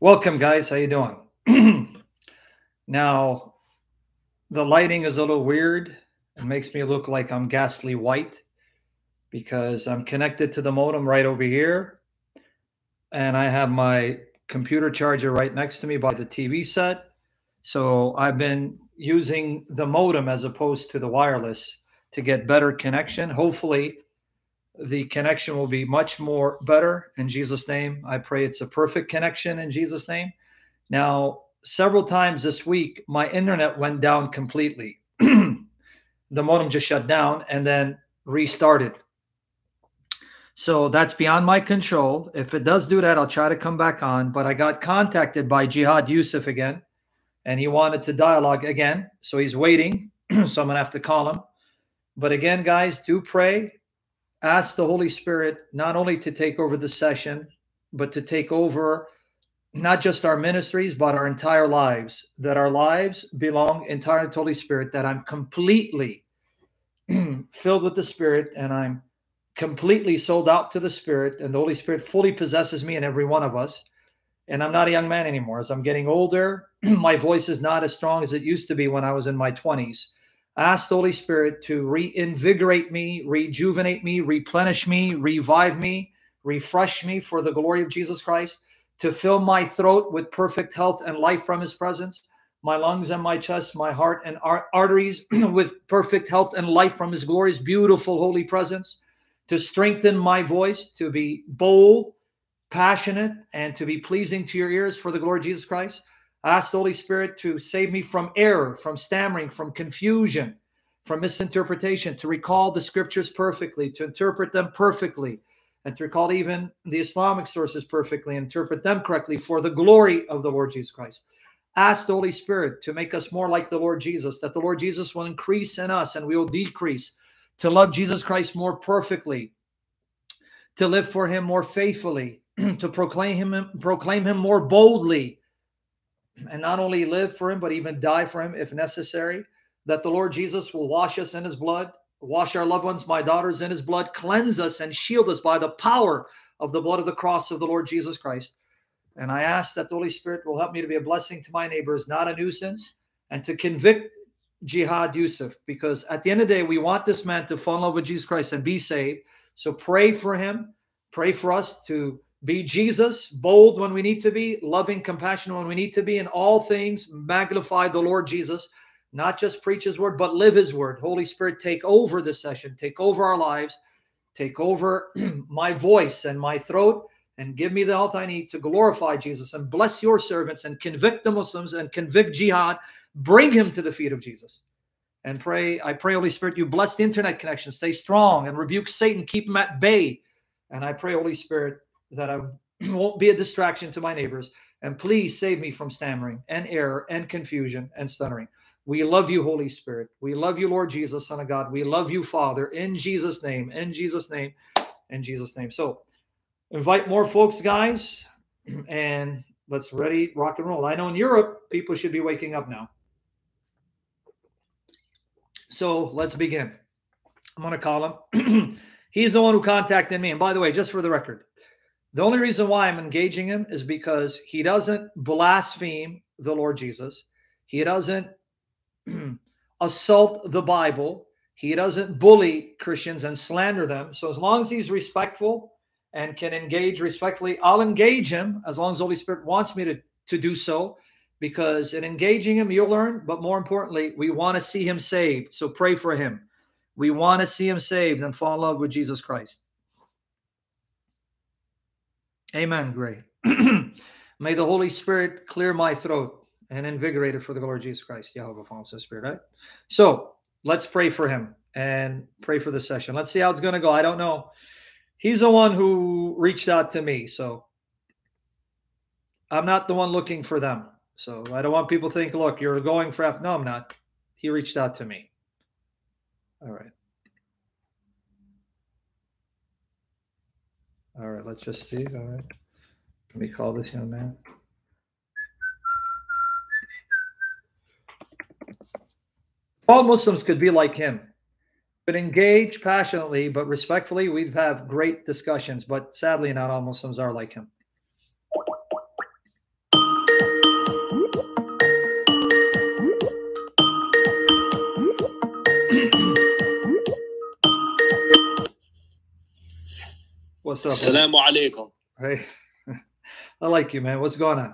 Welcome, guys. How you doing? now, the lighting is a little weird. It makes me look like I'm ghastly white because I'm connected to the modem right over here, and I have my computer charger right next to me by the TV set. So I've been using the modem as opposed to the wireless to get better connection. Hopefully, the connection will be much more better in Jesus' name. I pray it's a perfect connection in Jesus' name. Now, several times this week, my internet went down completely. the modem just shut down and then restarted. So that's beyond my control. If it does do that, I'll try to come back on. But I got contacted by Jihad Yousef again, and he wanted to dialogue again. So he's waiting. so I'm going to have to call him. But again, guys, do pray ask the Holy Spirit not only to take over the session, but to take over not just our ministries, but our entire lives, that our lives belong entirely to the Holy Spirit, that I'm completely filled with the Spirit and I'm completely sold out to the Spirit, and the Holy Spirit fully possesses me and every one of us. And I'm not a young man anymore. As I'm getting older, my voice is not as strong as it used to be when I was in my 20s ask the Holy Spirit to reinvigorate me, rejuvenate me, replenish me, revive me, refresh me for the glory of Jesus Christ, to fill my throat with perfect health and life from his presence, my lungs and my chest, my heart and arteries with perfect health and life from his glorious, beautiful, holy presence, to strengthen my voice, to be bold, passionate, and to be pleasing to your ears for the glory of Jesus Christ ask the Holy Spirit to save me from error, from stammering, from confusion, from misinterpretation, to recall the scriptures perfectly, to interpret them perfectly, and to recall even the Islamic sources perfectly, interpret them correctly for the glory of the Lord Jesus Christ. Ask the Holy Spirit to make us more like the Lord Jesus, that the Lord Jesus will increase in us and we will decrease, to love Jesus Christ more perfectly, to live for him more faithfully, to proclaim him, proclaim him more boldly, and not only live for him, but even die for him if necessary. That the Lord Jesus will wash us in his blood, wash our loved ones, my daughters, in his blood, cleanse us and shield us by the power of the blood of the cross of the Lord Jesus Christ. And I ask that the Holy Spirit will help me to be a blessing to my neighbors, not a nuisance, and to convict Jihad Yousef, because at the end of the day, we want this man to fall in love with Jesus Christ and be saved. So pray for him. Pray for us to be Jesus, bold when we need to be, loving, compassionate when we need to be, in all things, magnify the Lord Jesus, not just preach his word, but live his word. Holy Spirit, take over this session, take over our lives, take over my voice and my throat, and give me the health I need to glorify Jesus and bless your servants and convict the Muslims and convict jihad, bring him to the feet of Jesus. And pray, I pray, Holy Spirit, you bless the internet connection, stay strong and rebuke Satan, keep him at bay. And I pray, Holy Spirit, that I won't be a distraction to my neighbors. And please save me from stammering and error and confusion and stuttering. We love you, Holy Spirit. We love you, Lord Jesus, Son of God. We love you, Father, in Jesus' name, in Jesus' name, in Jesus' name. So invite more folks, guys, and let's ready rock and roll. I know in Europe, people should be waking up now. So let's begin. I'm to call him. He's the one who contacted me. And by the way, just for the record, the only reason why I'm engaging him is because he doesn't blaspheme the Lord Jesus. He doesn't assault the Bible. He doesn't bully Christians and slander them. So as long as he's respectful and can engage respectfully, I'll engage him as long as the Holy Spirit wants me to, to do so. Because in engaging him, you'll learn. But more importantly, we want to see him saved. So pray for him. We want to see him saved and fall in love with Jesus Christ. Amen. Great. May the Holy Spirit clear my throat and invigorate it for the glory of Jesus Christ. Yahweh, Father, Spirit. Right? So let's pray for him and pray for the session. Let's see how it's going to go. I don't know. He's the one who reached out to me. So I'm not the one looking for them. So I don't want people to think, look, you're going for. No, I'm not. He reached out to me. All right. All right, let's just see. All right. Let me call this young man. All Muslims could be like him, but engage passionately, but respectfully. We'd have great discussions, but sadly, not all Muslims are like him. What's up? Assalamu alaikum. Hey, I like you, man. What's going on?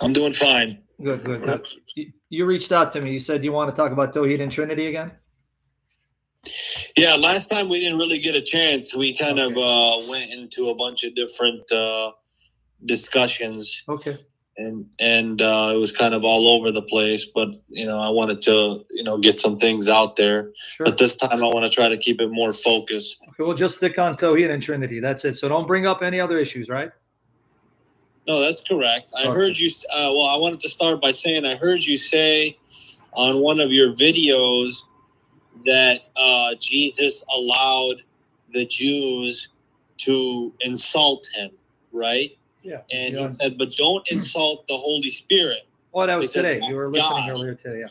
I'm doing fine. Good, good. good. You, you reached out to me. You said you want to talk about Tawhid and Trinity again. Yeah, last time we didn't really get a chance. We kind of uh, went into a bunch of different uh, discussions, Okay. And and uh, it was kind of all over the place. But you know, I wanted to you know get some things out there. Sure. But this time, I want to try to keep it more focused. Okay, we'll just stick on Tawhid and Trinity. That's it. So don't bring up any other issues, right? No, that's correct. I Okay. heard you. Uh, well, I wanted to start by saying I heard you say on one of your videos that uh, Jesus allowed the Jews to insult him, right? Yeah. And Yeah. he said, "But don't insult the Holy Spirit, Oh, that was today. You were listening God. earlier today. Yeah.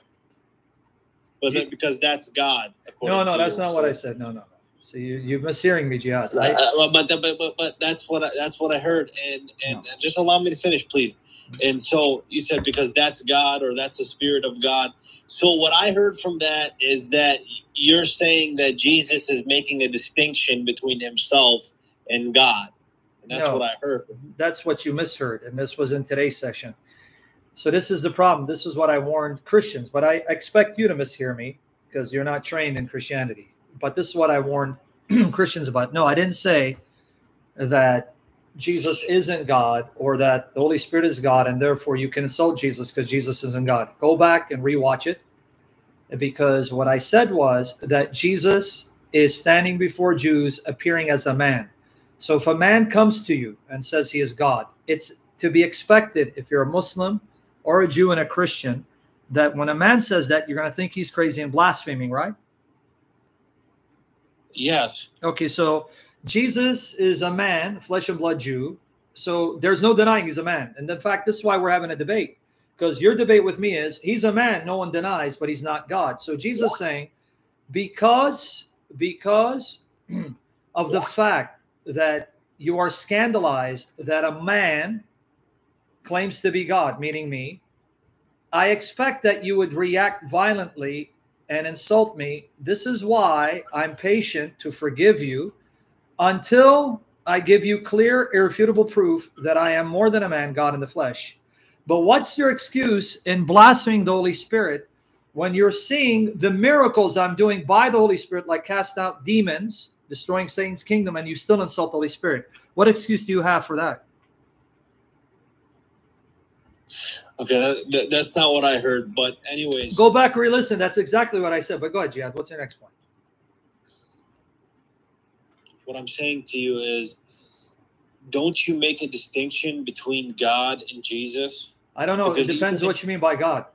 but because that's God." No, no, that's you. not what I said. No, no, no. So you, you're mishearing me, Jihad. Uh, I, uh, but, but but but that's what I, that's what I heard, and and just allow me to finish, please. And so you said because that's God or that's the Spirit of God. So what I heard from that is that you're saying that Jesus is making a distinction between himself and God, and that's No. what I heard. that's what you misheard, and this was in today's session. So this is the problem. This is what I warned Christians, but I expect you to mishear me because you're not trained in Christianity. But this is what I warned Christians about. No, I didn't say that Jesus isn't God or that the Holy Spirit is God, and therefore you can insult Jesus because Jesus isn't God. Go back and rewatch it because what I said was that Jesus is standing before Jews appearing as a man. So if a man comes to you and says he is God, it's to be expected if you're a Muslim or a Jew and a Christian that when a man says that, you're going to think he's crazy and blaspheming, right? Yes, Okay, so Jesus is a man, flesh and blood Jew. So there's no denying he's a man. And in fact, this is why we're having a debate. Because your debate with me is he's a man, no one denies, but he's not God. So Jesus saying, because because of the fact that you are scandalized that a man claims to be God, meaning me, I expect that you would react violently and insult me. This is why I'm patient to forgive you until I give you clear, irrefutable proof that I am more than a man, God in the flesh. But what's your excuse in blaspheming the Holy Spirit when you're seeing the miracles I'm doing by the Holy Spirit, like cast out demons, destroying Satan's kingdom, and you still insult the Holy Spirit? What excuse do you have for that? okay, that, that, that's not what I heard. But anyways, Go back re-listen. That's exactly what I said. But go ahead, Jihad. What's your next point? what I'm saying to you is, don't you make a distinction between God and Jesus? I don't know. Because it depends what you mean by God.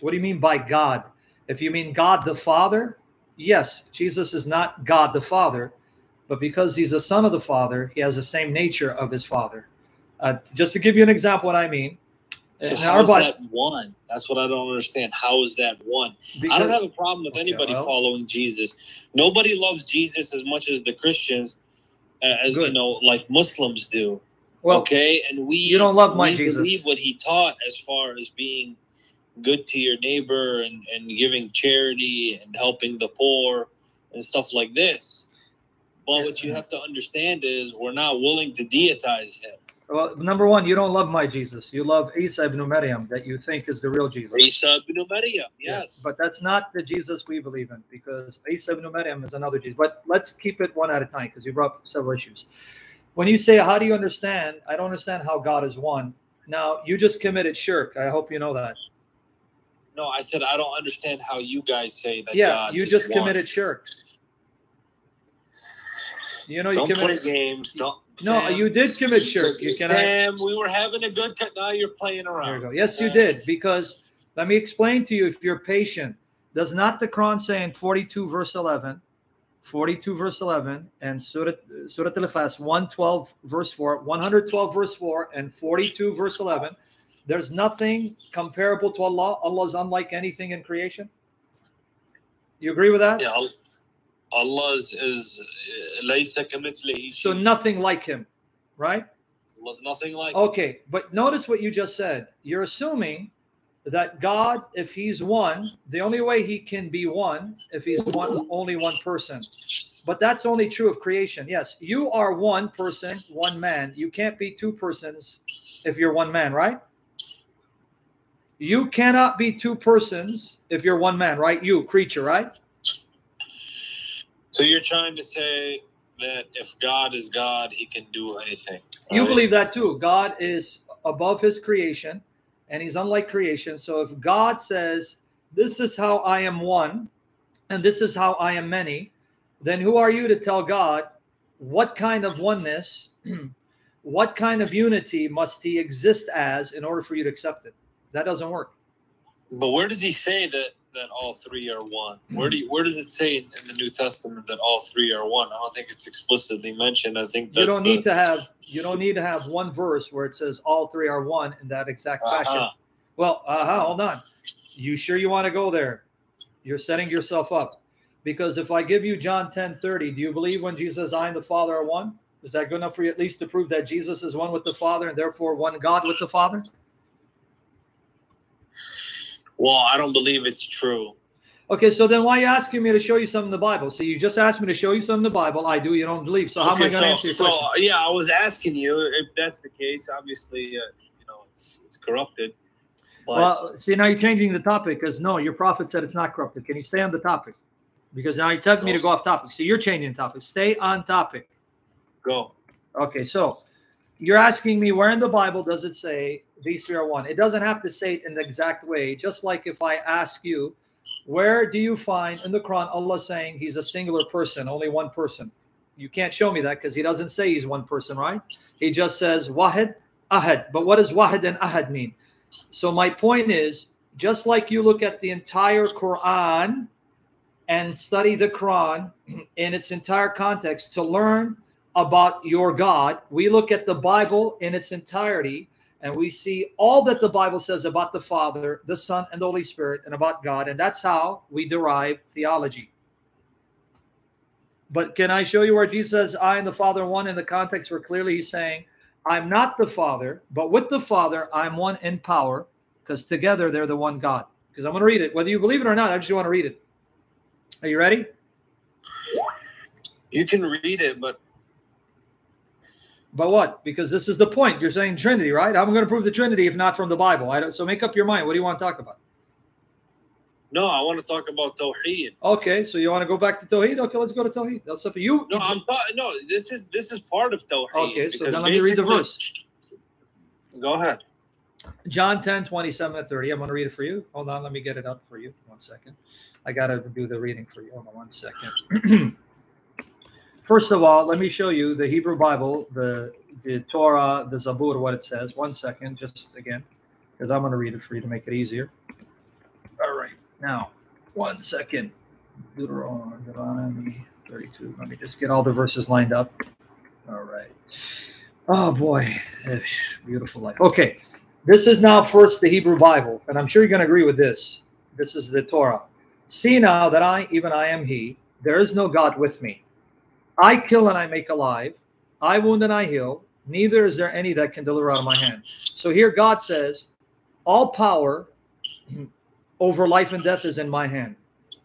What do you mean by God? If you mean God the Father, yes, Jesus is not God the Father, but because he's a son of the Father, he has the same nature of his Father. Uh, just to give you an example, what I mean. So how is Bi- that one? That's what I don't understand. How is that one? I don't have a problem with Okay, anybody well- following Jesus. Nobody loves Jesus as much as the Christians, uh, as, you know, like Muslims do. well, okay, and we you don't love my we Jesus. believe what he taught as far as being good to your neighbor and, and giving charity and helping the poor and stuff like this. But what you have to understand is we're not willing to deitize him. well, number one, you don't love my Jesus. You love Isa ibn Maryam, that you think is the real Jesus. Isa ibn Maryam, yes. But that's not the Jesus we believe in because Isa ibn Maryam is another Jesus. But let's keep it one at a time because you brought up several issues. When you say, How do you understand? I don't understand how God is one. Now, you just committed shirk. I hope you know that. No, I said I don't understand how you guys say that yeah, God you just committed shirk. You know, you Don't play games. Don't. No, Sam, you did commit shirk. You Sam, we were having a good. co- Now you're playing There around. you go. Yes, you did. Because let me explain to you if you're patient. Does not the Quran say in 42 verse 11, 42 verse 11, and Surah, Surah Al-Ikhlas 112 verse 4, 112 verse 4, and 42 verse 11, there's nothing comparable to Allah. Allah is unlike anything in creation. You agree with that? Yeah, Allah is, is So nothing like him, right? Allah's nothing like Okay, him. but notice what you just said. You're assuming that God, if he's one, the only way he can be one, if he's one, only one person. But that's only true of creation. Yes, you are one person, one man. You can't be two persons if you're one man, right? You cannot be two persons if you're one man, right? You, creature, right? So you're trying to say that if God is God, he can do anything. You believe that too. God is above his creation and he's unlike creation. So if God says, This is how I am one, and this is how I am many, then who are you to tell God what kind of oneness, what kind of unity must he exist as in order for you to accept it? That doesn't work. But where does he say that that all three are one? Where do you, where does it say in, the New Testament that all three are one? I don't think it's explicitly mentioned. I think you don't the, need to have you don't need to have one verse where it says all three are one in that exact uh-huh. fashion. Well, uh-huh, hold on. You sure you want to go there? You're setting yourself up. Because if I give you John 10 30, do you believe when Jesus says, I and the Father are one? Is that good enough for you at least to prove that Jesus is one with the Father and therefore one God with the Father? Well, I don't believe it's true. Okay, so then why are you asking me to show you something in the Bible? So you just asked me to show you something in the Bible. I do, you don't believe. So how okay, am I going to so, answer your so, question? Yeah, I was asking you if that's the case. Obviously, uh, you know, it's, it's corrupted. But... Well, see, now you're changing the topic because no, your prophet said it's not corrupted. Can you stay on the topic? Because now you're telling me to go off topic. So you're changing the topic. Stay on topic. Go. Okay, so you're asking me where in the Bible does it say these three are one? It doesn't have to say it in the exact way. Just like if I ask you, where do you find in the Quran Allah saying he's a singular person, only one person? You can't show me that because he doesn't say he's one person, right? He just says wahid, ahad. But what does wahid and ahad mean? So my point is, just like you look at the entire Quran and study the Quran in its entire context to learn about your God. We look at the Bible in its entirety and we see all that the Bible says about the Father, the Son, and the Holy Spirit, and about God. And that's how we derive theology. But can I show you where Jesus says, I and the Father one in the context where clearly he's saying, I'm not the Father, but with the Father, I'm one in power, because together they're the one God. Because I'm going to read it. Whether you believe it or not, I just want to read it. Are you ready? You can read it, but but what? Because this is the point. You're saying Trinity, right? I'm going to prove the Trinity if not from the Bible. I don't, so make up your mind. What do you want to talk about? No, I want to talk about Tawheed. Okay, so you want to go back to Tawheed? Okay, let's go to Tawheed. That's up to you. No, I'm no. This is this is part of Tawheed. Okay, so then let me read the verse. Go ahead. John 10, 27 to 30. I'm going to read it for you. Hold on, let me get it up for you. One second. I got to do the reading for you. Hold on one second. First of all, let me show you the Hebrew Bible, the, the Torah, the Zabur, what it says. One second, just again, because I'm going to read it for you to make it easier. All right, now, one second. Deuteronomy 32. Let me just get all the verses lined up. All right. Oh boy, eh, beautiful life. Okay, this is now first the Hebrew Bible, and I'm sure you're going to agree with this. This is the Torah. See now that I, even I am He, there is no God with me. I kill and I make alive. I wound and I heal. Neither is there any that can deliver out of my hand. So here God says, all power over life and death is in my hand.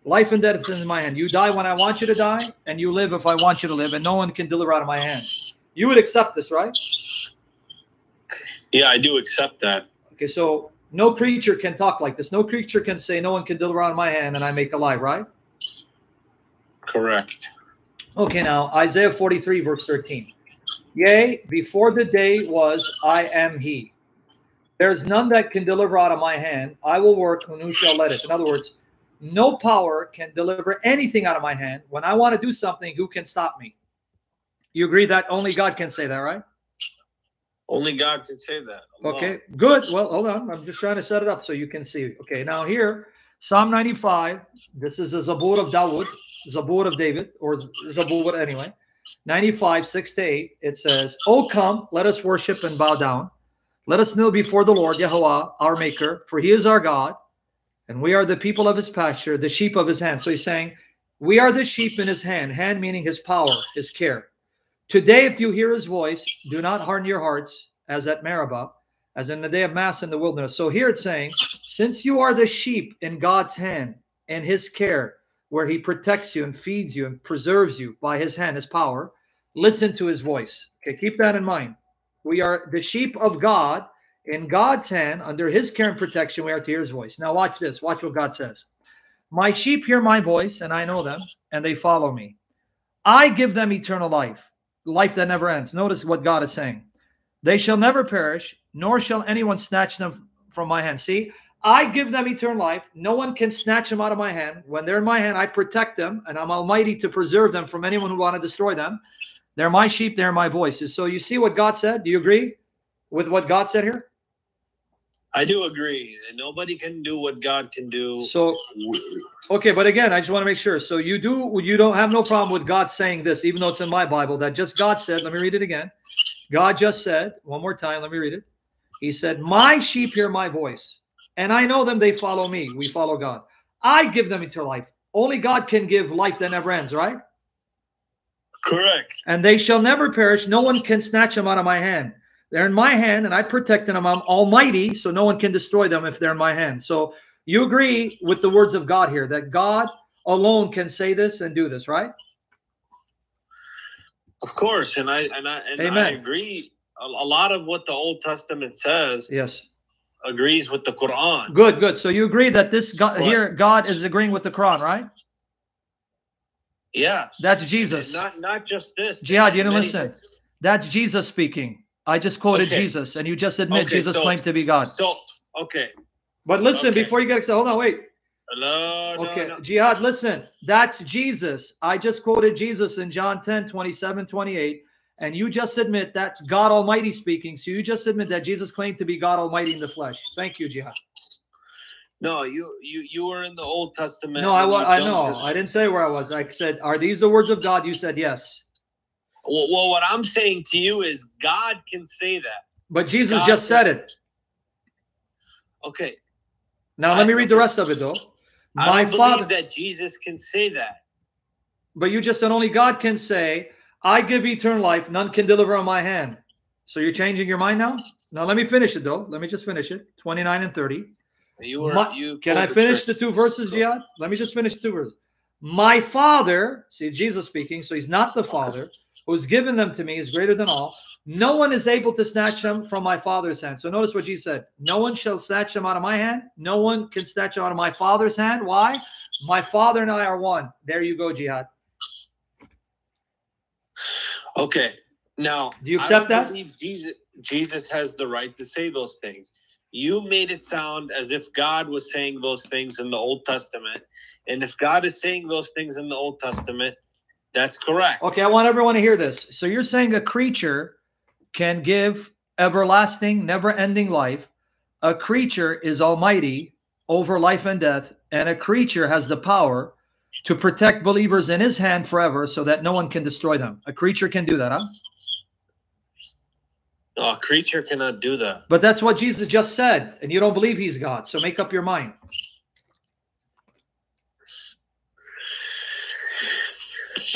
Life and death is in my hand. You die when I want you to die, and you live if I want you to live, and no one can deliver out of my hand. You would accept this, right? Yeah, I do accept that. Okay, so no creature can talk like this. No creature can say, No one can deliver out of my hand, and I make alive, right? Correct. Okay, now Isaiah 43, verse 13. Yea, before the day was, I am he. There is none that can deliver out of my hand. I will work, and who shall let it? In other words, no power can deliver anything out of my hand. When I want to do something, who can stop me? You agree that only God can say that, right? Only God can say that. Allah. Okay, good. Well, hold on. I'm just trying to set it up so you can see. Okay, now here, Psalm 95. This is a Zabur of Dawood. Zabur of David, or Zabur anyway, 95, 6 to 8, it says, Oh, come, let us worship and bow down. Let us kneel before the Lord, Yahweh, our Maker, for he is our God, and we are the people of his pasture, the sheep of his hand. So he's saying, We are the sheep in his hand, hand meaning his power, his care. Today, if you hear his voice, do not harden your hearts, as at Meribah, as in the day of Massah in the wilderness. So here it's saying, Since you are the sheep in God's hand and his care, where he protects you and feeds you and preserves you by his hand, his power, listen to his voice. Okay, keep that in mind. We are the sheep of God in God's hand, under his care and protection, we are to hear his voice. Now, watch this. Watch what God says. My sheep hear my voice, and I know them, and they follow me. I give them eternal life, life that never ends. Notice what God is saying. They shall never perish, nor shall anyone snatch them from my hand. See, I give them eternal life. No one can snatch them out of my hand. When they're in my hand, I protect them, and I'm almighty to preserve them from anyone who want to destroy them. They're my sheep, they're my voices. So you see what God said? Do you agree with what God said here? I do agree. And nobody can do what God can do. So okay, but again, I just want to make sure. So you do you don't have no problem with God saying this, even though it's in my Bible, that just God said, let me read it again. God just said, one more time, let me read it. He said, My sheep hear my voice, and I know them, they follow me. We follow God. I give them eternal life. Only God can give life that never ends, right? Correct. And they shall never perish. No one can snatch them out of my hand. They're in my hand and I protect them. I'm almighty, so no one can destroy them if they're in my hand. So you agree with the words of God here that God alone can say this and do this, right? Of course, and I and I and Amen. I agree. A, a lot of what the Old Testament says, yes, agrees with the Quran. Good, good. So you agree that this God, here God is agreeing with the Quran, right? Yes. That's Jesus. Not not just this. Jihad, you didn't listen. That's Jesus speaking. I just quoted okay. Jesus, and you just admit okay, Jesus so, claimed to be God. So, okay. But listen, okay. before you get excited, hold on, wait. Hello. Okay, no. Jihad, listen. That's Jesus. I just quoted Jesus in John 10, 27, 28. And you just admit that's God Almighty speaking. So you just admit that Jesus claimed to be God Almighty in the flesh. Thank you, Jihad. No, you you you were in the Old Testament. No, I was. I know. I didn't say where I was. I said, "Are these the words of God?" You said yes. Well, well, what I'm saying to you is God can say that. But Jesus God just said it. Okay. Now let I, me read the rest of it though. My father that Jesus can say that. But you just said only God can say, I give eternal life, none can deliver on my hand. So you're changing your mind now? Now let me finish it though. Let me just finish it. 29 and 30. You were, my, you can I finish the, the two verses, Jihad? Let me just finish two verses. My father, see Jesus speaking, so he's not the father who's given them to me is greater than all. No one is able to snatch them from my father's hand. So notice what Jesus said. No one shall snatch them out of my hand. No one can snatch them out of my father's hand. Why? My father and I are one. There you go, Jihad. Okay. Now, do you accept that? Jesus, Jesus has the right to say those things. You made it sound as if God was saying those things in the Old Testament. And if God is saying those things in the Old Testament, that's correct. Okay, I want everyone to hear this. So you're saying a creature can give everlasting, never ending life. A creature is almighty over life and death, and a creature has the power to protect believers in his hand forever so that no one can destroy them. A creature can do that, huh? No, a creature cannot do that. But that's what Jesus just said, and you don't believe he's God. So make up your mind.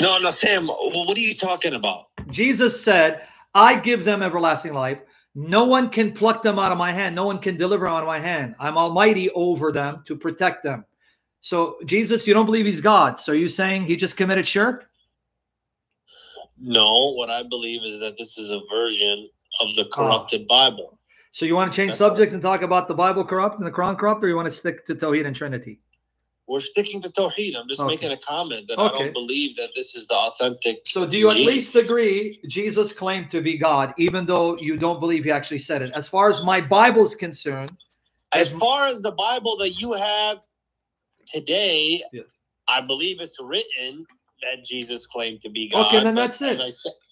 No, no, Sam, what are you talking about? Jesus said, I give them everlasting life. No one can pluck them out of my hand. No one can deliver out of my hand. I'm almighty over them to protect them. So, Jesus, you don't believe he's God. So, are you saying he just committed shirk? No, what I believe is that this is a version of the ah. corrupted oh. Bible. So, you want to change That's subjects and talk about the Bible corrupt and the Quran corrupt, or you want to stick to Tawhid and Trinity? we're sticking to Tawheed. I'm just okay. making a comment that okay. I don't believe that this is the authentic. So, do you at least agree Jesus claimed to be God, even though you don't believe he actually said it? As far as my Bible is concerned, as far as the Bible that you have today, yes. I believe it's written that Jesus claimed to be God. Okay, then that's it.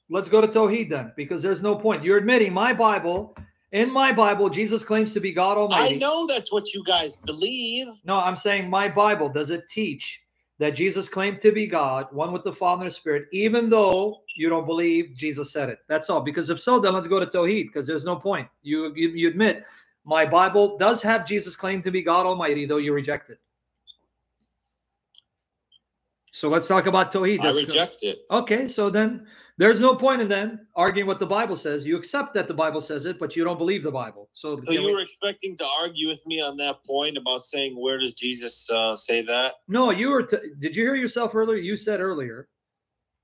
Let's go to Tawheed then, because there's no point. You're admitting my Bible in my Bible, Jesus claims to be God Almighty. I know that's what you guys believe. No, I'm saying my Bible does it teach that Jesus claimed to be God, one with the Father and the Spirit, even though you don't believe Jesus said it. That's all. Because if so, then let's go to Tawheed, because there's no point. You, you you admit my Bible does have Jesus claim to be God Almighty, though you reject it. So let's talk about Tawheed. I reject it. Okay, so then There's no point in then arguing what the Bible says. You accept that the Bible says it, but you don't believe the Bible. So, So you we- were expecting to argue with me on that point about saying where does Jesus uh, say that? no, you were. Did you hear yourself earlier? You said earlier,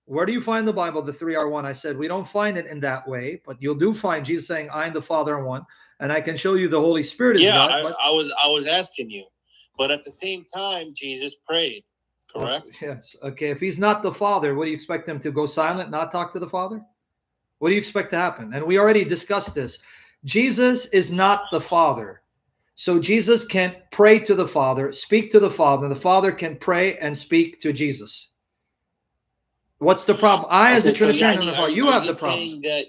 where do you find the Bible? The three are one. I said we don't find it in that way, but you'll do find Jesus saying, "I am the Father and one," and I can show you the Holy Spirit is Yeah, God. I, but- I was I was asking you, but at the same time, Jesus prayed. Correct. Yes. Okay. If he's not the Father, what do you expect him to go silent, not talk to the Father? What do you expect to happen? And we already discussed this. Jesus is not the Father. So Jesus can pray to the Father, speak to the Father, the Father can pray and speak to Jesus. What's the problem? I, as a Okay, so yeah, you have you the problem. That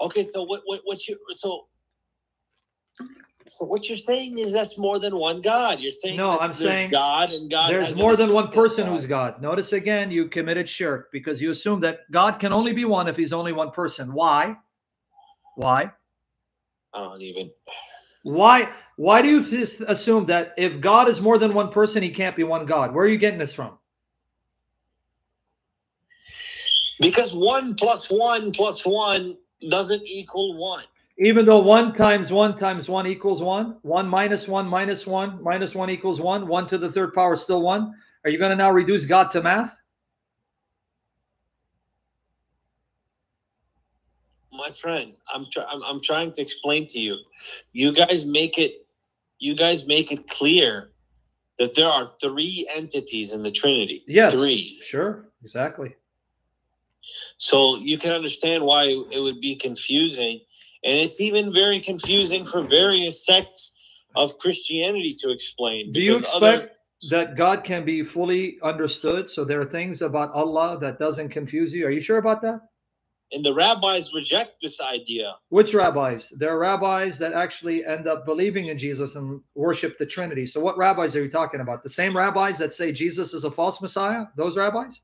okay, so what what what you so so what you're saying is that's more than one God. You're saying No, I'm there's saying God and God. There's more than one person God. who's God. Notice again, you committed shirk because you assume that God can only be one if he's only one person. Why? Why? I don't even. Why why do you just assume that if God is more than one person, he can't be one God? Where are you getting this from? Because one plus one plus one doesn't equal one. Even though one times one times one equals one, one minus one minus one minus one equals one, one to the third power is still one. Are you going to now reduce God to math? My friend, I'm, try- I'm I'm trying to explain to you. You guys make it. You guys make it clear that there are three entities in the Trinity. Yes. Three. Sure, exactly. So you can understand why it would be confusing. And it's even very confusing for various sects of Christianity to explain. Do you other- expect that God can be fully understood? So there are things about Allah that doesn't confuse you. Are you sure about that? and the rabbis reject this idea. Which rabbis? There are rabbis that actually end up believing in Jesus and worship the Trinity. So, what rabbis are you talking about? The same rabbis that say Jesus is a false Messiah? Those rabbis?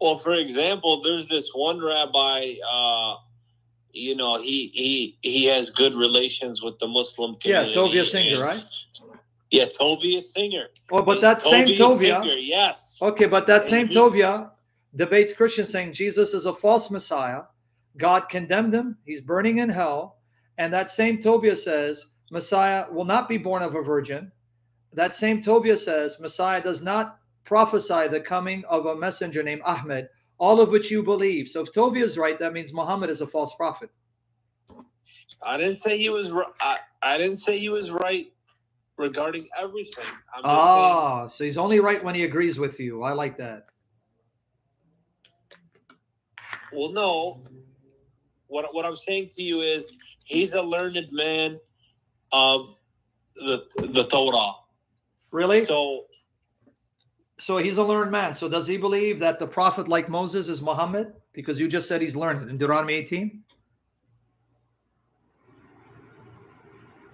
Well, for example, there's this one rabbi. Uh, you know, he he he has good relations with the Muslim community. Yeah. Tovia Singer, right? Yeah, Tovia Singer. Oh, but that same Tovia. Singer, yes. Okay, but that And same he- Tovia debates Christians saying Jesus is a false Messiah. God condemned him. He's burning in hell. And that same Tovia says Messiah will not be born of a virgin. That same Tovia says Messiah does not prophesy the coming of a messenger named Ahmed, all of which you believe. So if Tovia is right, that means Muhammad is a false prophet. I didn't say he was. I, I didn't say he was right regarding everything. I'm just saying Ah, so he's only right when he agrees with you. I like that. Well, no. What what I'm saying to you is he's a learned man of the the Torah. Really? So, So he's a learned man. So does he believe that the prophet like Moses is Muhammad? Because you just said he's learned in Deuteronomy 18.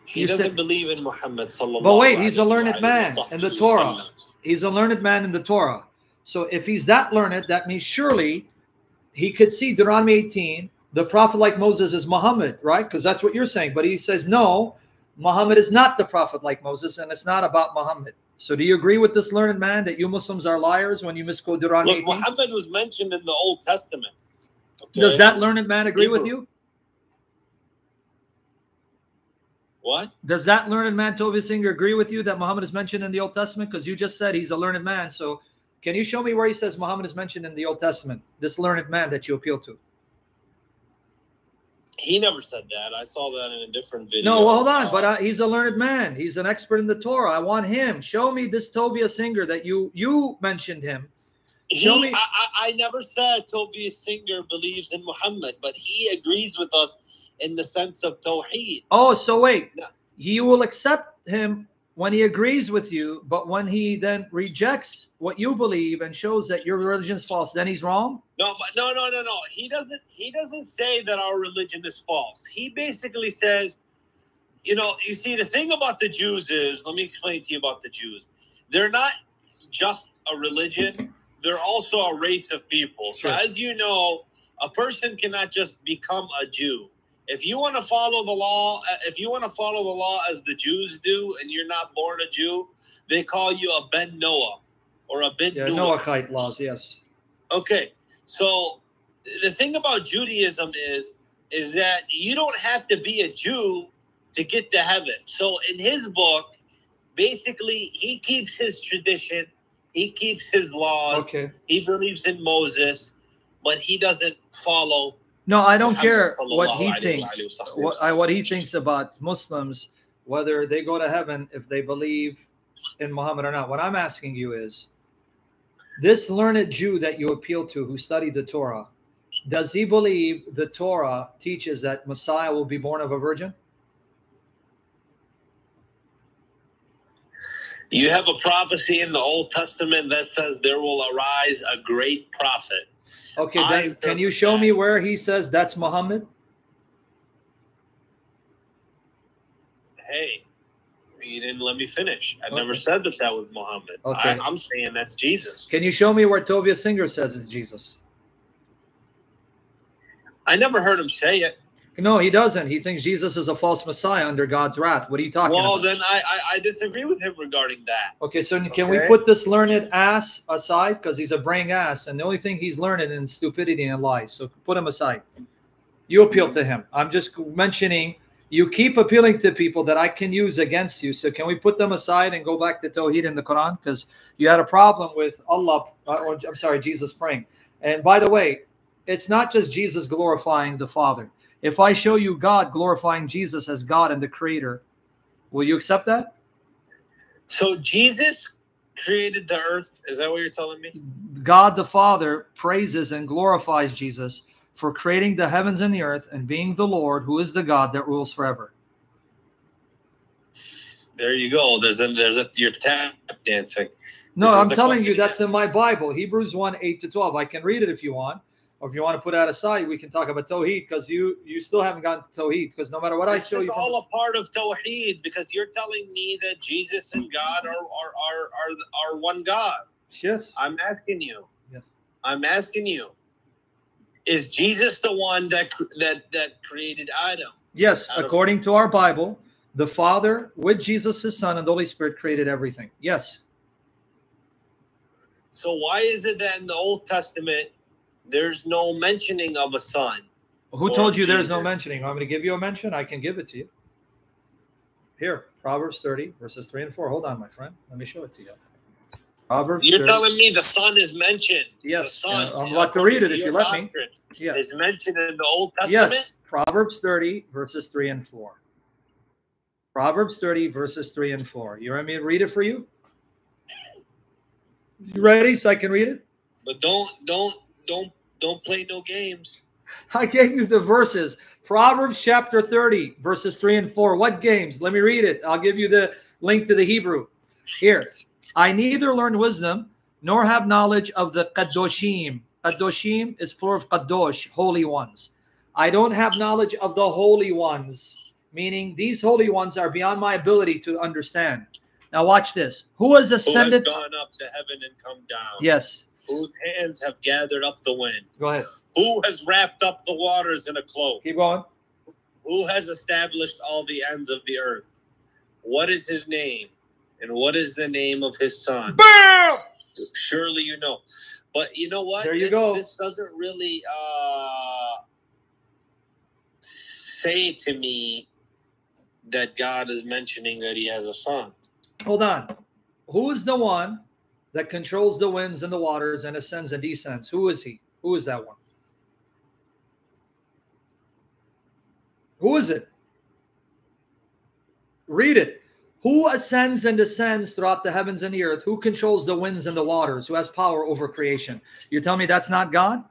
he You doesn't said- believe in Muhammad But wait, he's a learned man in the Torah. He's a learned man in the Torah. So if he's that learned, that means surely he could see Deuteronomy 18, the prophet like Moses is Muhammad, right? Because that's what you're saying. But he says, no, Muhammad is not the prophet like Moses, and it's not about Muhammad. So do you agree with this learned man that you Muslims are liars when you misquote Deuteronomy Look, 18? Muhammad was mentioned in the Old Testament. okay? Does that learned man agree with you? what? Does that learned man, Tovi Singer, agree with you that Muhammad is mentioned in the Old Testament? Because you just said he's a learned man. So can you show me where he says Muhammad is mentioned in the Old Testament? This learned man that you appeal to. He never said that. I saw that in a different video. No, well, hold on. But uh, he's a learned man. He's an expert in the Torah. I want him. Show me this Tovia Singer that you you mentioned him. He, Show me- I, I, never said Tobias Singer believes in Muhammad, but he agrees with us in the sense of Tawheed. Oh, so wait. No. You will accept him when he agrees with you, but when he then rejects what you believe and shows that your religion is false, then he's wrong. No, but no, no, no, no. He doesn't. He doesn't say that our religion is false. He basically says, you know, you see, the thing about the Jews is, let me explain to you about the Jews. They're not just a religion; they're also a race of people. So, Sure. as you know, a person cannot just become a Jew. If you want to follow the law, uh, if you want to follow the law as the Jews do, and you're not born a Jew, they call you a Ben Noah or a Ben Yeah, Noah. Noahide laws, yes. Okay, so the thing about Judaism is is that you don't have to be a Jew to get to heaven. So in his book, basically he keeps his tradition, he keeps his laws, Okay. he believes in Moses, but he doesn't follow No, I don't care what he thinks. What I, what he thinks about Muslims, whether they go to heaven if they believe in Muhammad or not. What I'm asking you is, this learned Jew that you appeal to, who studied the Torah, does he believe the Torah teaches that Messiah will be born of a virgin? You have a prophecy in the Old Testament that says there will arise a great prophet. Okay, then can you show that- me where he says that's Muhammad? Hey, you didn't let me finish. I Okay. never said that that was Muhammad. Okay. I, I'm saying that's Jesus. Can you show me where Tovia Singer says it's Jesus? I never heard him say it. No, he doesn't. He thinks Jesus is a false Messiah under God's wrath. What are you talking Well, about? then I, I, I disagree with him regarding that. Okay, so can we put this learned ass aside because he's a brain ass, and the only thing he's learned in stupidity and lies. So put him aside. You appeal to him. I'm just mentioning. You keep appealing to people that I can use against you. So can we put them aside and go back to Tawheed in the Quran? Because you had a problem with Allah, uh, or I'm sorry, Jesus praying. And by the way, it's not just Jesus glorifying the Father. If I show you God glorifying Jesus as God and the Creator, will you accept that? So Jesus created the earth. Is that what you're telling me? God the Father praises and glorifies Jesus for creating the heavens and the earth and being the Lord who is the God that rules forever. There you go. There's a there's a you're tap dancing. No, This I'm telling you that's in my Bible, Hebrews 1 8 to 12. I can read it if you want. Or if you want to put that aside, we can talk about Tawheed because you you still haven't gotten to Tawheed. Because no matter what I This show is you, from- all a part of Tawheed because you're telling me that Jesus and God are are are are, are one God. yes, I'm asking you. yes, I'm asking you. Is Jesus the one that that that created Adam? yes, Out of- according to our Bible, the Father with Jesus, His Son, and the Holy Spirit created everything. Yes. So why is it that in the Old Testament there's no mentioning of a son? Who told you there's no mentioning? I'm going to give you a mention? I can give it to you. Here, Proverbs 30, verses 3 and 4. Hold on, my friend. Let me show it to you. Proverbs You're 30. telling me the son is mentioned. Yes, the son. I'm about to read it if you let me. Yes. Is mentioned in the Old Testament. Yes, Proverbs 30, verses 3 and 4. Proverbs 30, verses 3 and 4. You want me to read it for you? You ready so I can read it? But don't don't don't don't play no games. I gave you the verses. Proverbs chapter 30, verses 3 and 4. What games? Let me read it. I'll give you the link to the Hebrew. Here. I neither learn wisdom nor have knowledge of the Kadoshim. Kadoshim is plural of Kadosh, holy ones. I don't have knowledge of the holy ones, meaning these holy ones are beyond my ability to understand. Now, watch this. Who has Who has ascended? gone up to heaven and come down? Yes. Whose hands have gathered up the wind? Go ahead. Who has wrapped up the waters in a cloak? Keep going. Who has established all the ends of the earth? What is his name? And what is the name of his son? Surely you know. But you know what? There you this, go. This doesn't really uh, say to me that God is mentioning that he has a son. Hold on. Who is the one that controls the winds and the waters and ascends and descends? Who is he? Who is that one? Who is it? Read it. Who ascends and descends throughout the heavens and the earth? Who controls the winds and the waters? Who has power over creation? You're telling me that's not God?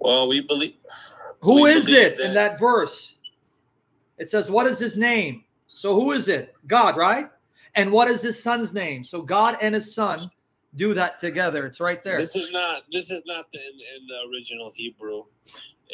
Well, we believe. Who We is believe it in that- that verse? It says, What is his name? So who is it? God, right? And what is his son's name? So God and his son do that together. It's right there. This is not. This is not the, in, in the original Hebrew.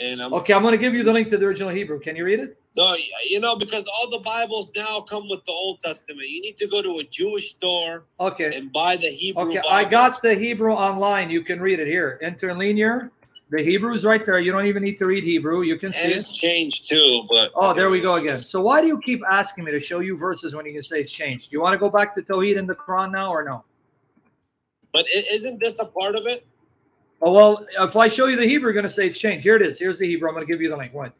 And I'm Okay, I'm going to give you the link to the original Hebrew. Can you read it? no, you know, because all the Bibles now come with the Old Testament. You need to go to a Jewish store Okay. and buy the Hebrew. Okay, Bible. I got the Hebrew online. You can read it here. Interlinear. The Hebrew's right there. You don't even need to read Hebrew. You can And see it. it's changed too, but Oh, there we go again. So why do you keep asking me to show you verses when you can say it's changed? Do you want to go back to Tawheed in the Quran now or no? But isn't this a part of it? Oh well, if I show you the Hebrew, you're gonna say exchange. Here it is. Here's the Hebrew. I'm gonna give you the link. What?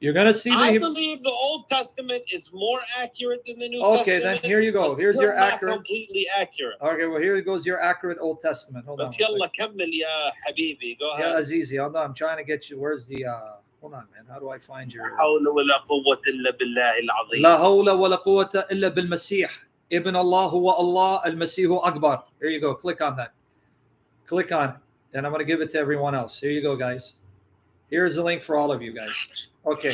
You're gonna see the I Hebrew. believe the Old Testament is more accurate than the New Okay, Testament. then here you go. but Here's still your not accurate. completely accurate. Okay, well here goes your accurate Old Testament. Hold on. But one يلا second. كمل يا حبيبي. Go Yeah, ahead. Azizi, hold on. I'm trying to get you. Where's the? uh Hold on, man. How do I find your? لا حول ولا قوة إلا بالله العظيم. لا حول ولا قوة إلا بالمسيح ابن الله هو الله المسيح أكبر. Here you go. Click on that. Click on it. And I'm going to give it to everyone else. Here you go, guys. Here's the link for all of you guys. Okay.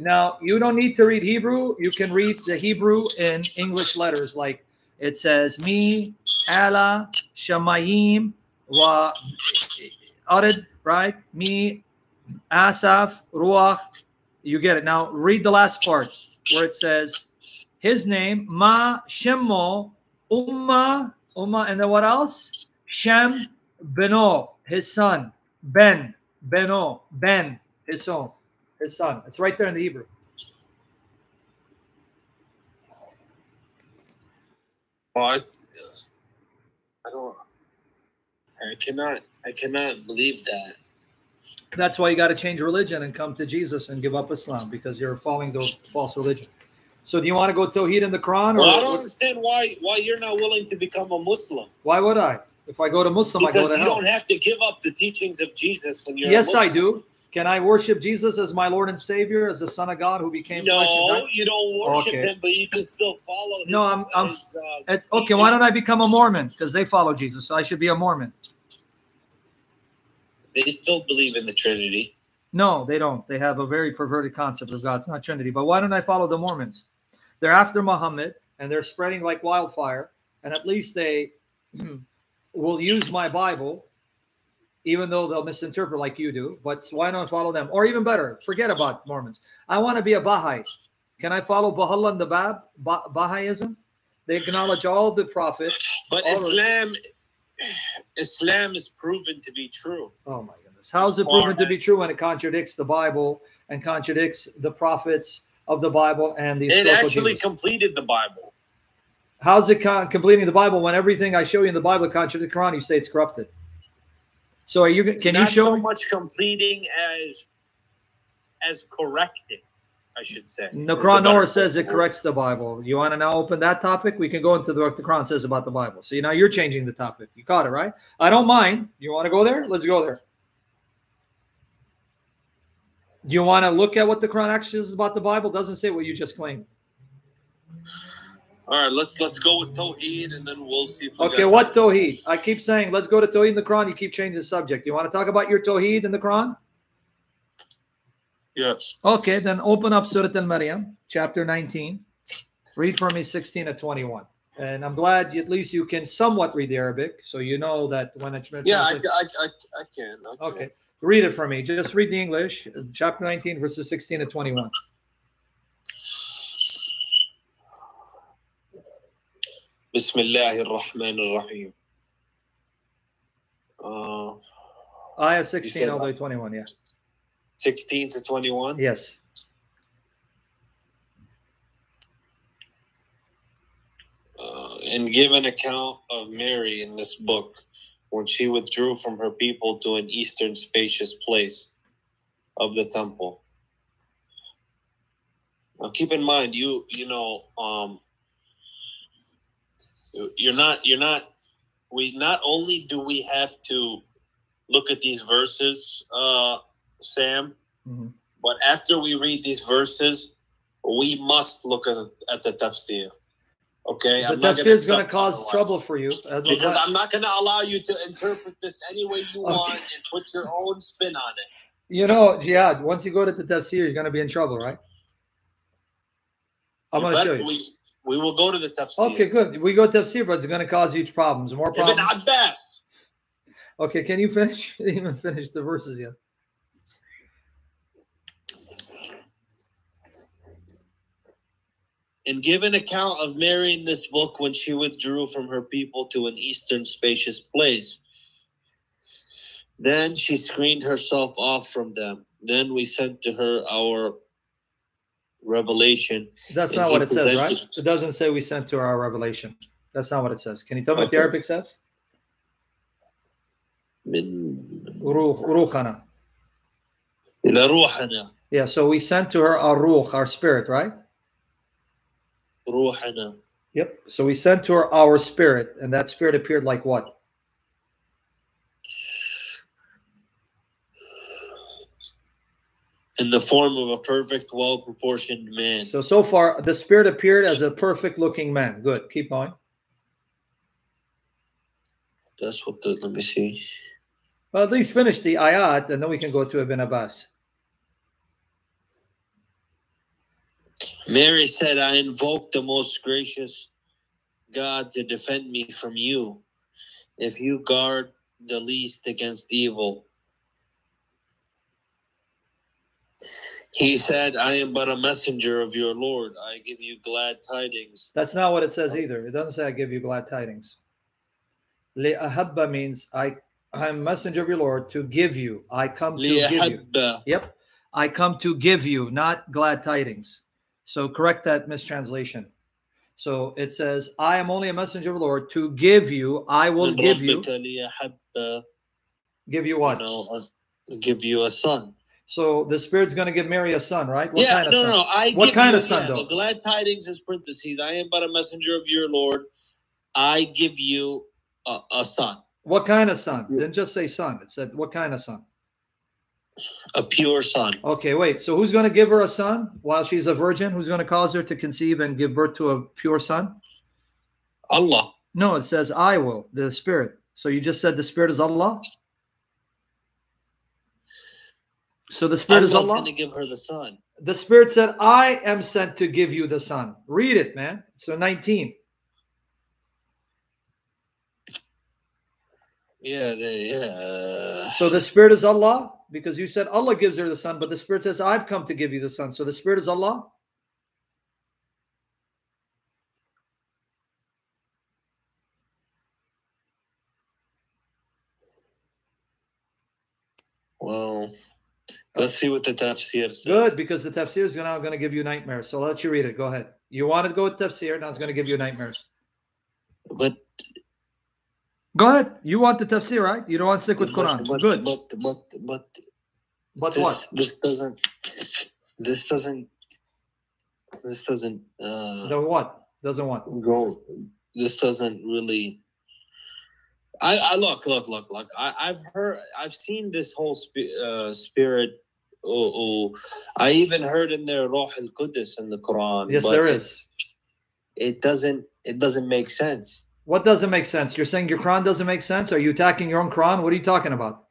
Now, you don't need to read Hebrew. You can read the Hebrew in English letters. Like it says, Me, Allah, Shamayim, Wa Arid, right? Me, Asaf, Ruach. You get it. Now, read the last part where it says, His name, Ma Shemo, Umma, Umma, and then what else? Shem, Beno, his son. Ben, Beno, Ben, his son. His son. It's right there in the Hebrew. What? I don't. I cannot. I cannot believe that. That's why you got to change religion and come to Jesus and give up Islam because you're following the false religion. So, do you want to go Tawheed in the Quran, or Well, I don't understand why why you're not willing to become a Muslim. why would I? If I go to Muslim, I go Because to you hell. don't have to give up the teachings of Jesus when you're. a Yes, I do. Can I worship Jesus as my Lord and Savior, as the Son of God who became No, you don't worship Okay. him, but you can still follow him. No, I'm- I'm- his, uh, It's, okay, why don't I become a Mormon? Because they follow Jesus, so I should be a Mormon. They still believe in the Trinity. No, they don't. They have a very perverted concept of God. It's not Trinity. But why don't I follow the Mormons? They're after Muhammad and they're spreading like wildfire. And at least they will use my Bible, even though they'll misinterpret like you do. But why don't follow them? Or even better, forget about Mormons. I want to be a Baha'i. Can I follow Baha'u'llah and the Bab, bah- Baha'ism? They acknowledge all the prophets. But Islam, Islam is proven to be true. Oh my goodness. How is it proven to be true when it contradicts the Bible and contradicts the prophets of the Bible and the It actually Jesus? completed the Bible. How's it con- completing the Bible when everything I show you in the Bible contradicts the Quran? You say it's corrupted. So are you? Can you Not show? so much completing as as correcting, I should say. The Is Quran better nowhere says it corrects the Bible. You want to now open that topic? We can go into the, what the Quran says about the Bible. See, now you're changing the topic. You caught it, right? I don't mind. You want to go there? Let's go there. You want to look at what the Quran actually says about the Bible? Doesn't say what you just claimed. All right, let's let's go with Tawheed, and then we'll see. If we Okay, what. Tawheed? I keep saying, let's go to Tawheed in the Quran. You keep changing the subject. You want to talk about your Tawheed in the Quran? Yes. Okay, then open up Surah Al Maryam, chapter 19. Read for me 16 to 21. And I'm glad you, at least you can somewhat read the Arabic, so you know that when it's Yeah, I, I, I, I can. I can. Okay, read it for me. Just read the English, chapter 19, verses 16 to 21. بسم الله الرحمن الرحيم. Uh, Ayah 16 said all the way to 21, yeah. 16 to 21. Yes. uh, and give an account of Mary in this book when she withdrew from her people to an eastern spacious place of the temple. Now keep in mind you you know um you're not you're not we not only do we have to look at these verses uh Sam Mhm. but after we read these verses we must look at, at the tafsir okay The I'm tafsir is going to cause otherwise. trouble for you. as because I'm not going to allow you to interpret this any way you Okay. want and put your own spin on it. You know, Jihad, once you go to the tafsir, you're going to be in trouble, right? I'm going to show you. We, we will go to the tafsir. Okay, good. We go to tafsir, but it's going to cause huge problems. More Ibn problems. Abbas. Okay, can you finish? You even finish the verses yet. And give an account of Mary in this book when she withdrew from her people to an eastern spacious place. Then she screened herself off from them. Then we sent to her our revelation. That's And not he what it says, right? presented- It doesn't say we sent to our revelation. That's not what it says. Can you tell me what the Okay. Arabic says? من روح روحنا. إلى روحنا Yeah, so we sent to her our ruh, our spirit, right? روحنا Yep. So we sent to her our spirit, and that spirit appeared like what? In the form of a perfect, well proportioned man. So so far, the spirit appeared as a perfect-looking man. Good. Keep going. That's what the, let me see. Well, at least finish the ayat, and then we can go to Ibn Abbas. Mary said, I invoke the most gracious God to defend me from you. If you guard the least against evil, He said, I am but a messenger of your Lord. I give you glad tidings. That's not what it says oh. either. It doesn't say I give you glad tidings. Li'ahabba means I, I'm messenger of your Lord to give you. I come to give you. Yep. I come to give you, not glad tidings. So correct that mistranslation. So it says, I am only a messenger of the Lord to give you, I will give you. Give you what? Uh, give you a son. So the Spirit's going to give Mary a son, right? What yeah, kind of no, son? no, I What give kind you, of son, yeah, though? The glad tidings is parentheses. I am but a messenger of your Lord. I give you a, a son, What kind of son? Didn't just say son. It said what kind of son? a pure son. Okay, wait. So who's going to give her a son while she's a virgin? Who's going to cause her to conceive and give birth to a pure son? Allah. No, it says I will, the Spirit. So you just said the Spirit is Allah? So the Spirit is Allah? going to give her the son. The Spirit said, I am sent to give you the Son. Read it, man. So 19. Yeah, the, yeah. Uh, so the Spirit is Allah because you said Allah gives her the Son, but the Spirit says, I've come to give you the Son. So the Spirit is Allah? Well, let's see what the tafsir says. Good, because the tafsir is now going to give you nightmares. So I'll let you read it. Go ahead. You wanted to go with tafsir, now it's going to give you nightmares. But Go ahead. You want the tafsir, right? You don't want to stick with Quran. But, Good. But but but But this what? this doesn't this doesn't this doesn't uh The what? Doesn't want. go this doesn't really I, I look look look look I, I've heard I've seen this whole uh, spirit oh, oh I even heard in there Ruh al Qudus in the Quran Yes, there it- is. it doesn't it doesn't make sense What doesn't make sense? You're saying your Quran doesn't make sense? Are you attacking your own Quran? What are you talking about?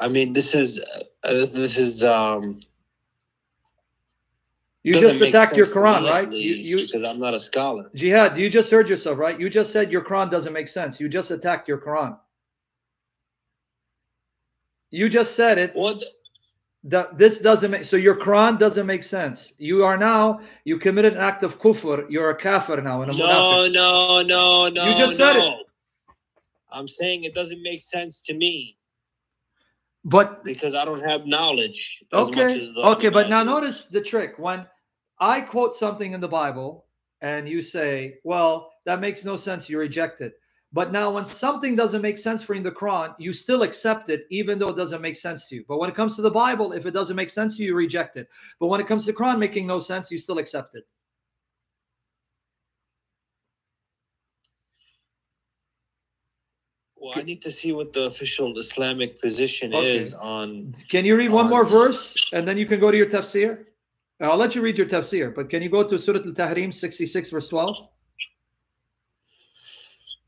I mean this is uh, this is um You just attacked your Quran, right? You, you, because I'm not a scholar Jihad, you just heard yourself, right? You just said your Quran doesn't make sense. You just attacked your Quran. You just said it. what That this doesn't make so your Quran doesn't make sense. You are now you committed an act of kufr. You're a kafir now. And a No, munafiq. no, no, no. You just said it. I'm saying it doesn't make sense to me But because I don't have knowledge. As much okay, as the okay. But now notice the trick. When I quote something in the Bible and you say, "Well, that makes no sense," you reject it. But now, when something doesn't make sense for you in the Quran, you still accept it, even though it doesn't make sense to you. But when it comes to the Bible, if it doesn't make sense to you, you reject it. But when it comes to Quran making no sense, you still accept it. Well, I need to see what the official Islamic position Okay. is on. Can you read one more verse and then you can go to your tafsir? I'll let you read your tafsir, but can you go to Surah Al Tahrim 66, verse 12?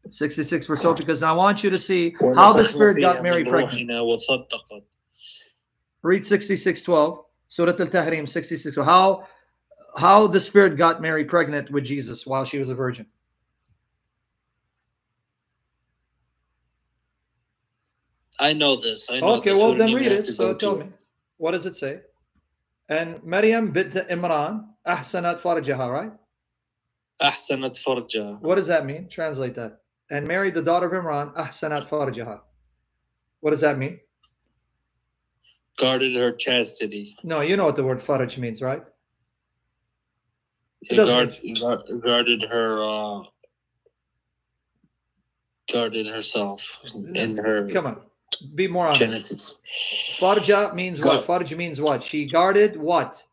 66 for Sophie, because I want you to see how the Spirit got Mary pregnant. Read 66.12, Surat Al-Tahrim 66, how, how the Spirit got Mary pregnant with Jesus while she was a virgin. I know this. I know okay, this. well then read it. So tell me, it. what does it say? And Maryam bit Imran, ahsanat farjaha, right? Ahsanat farjaha. What does that mean? Translate that. And married the daughter of Imran, ahsanat farjaha. What does that mean? Guarded her chastity. No, you know what the word faraj means, right? It guard, guarded her. Uh, guarded herself in her Come on, be more honest. Genesis. Farja means what? Farja means what? She guarded what?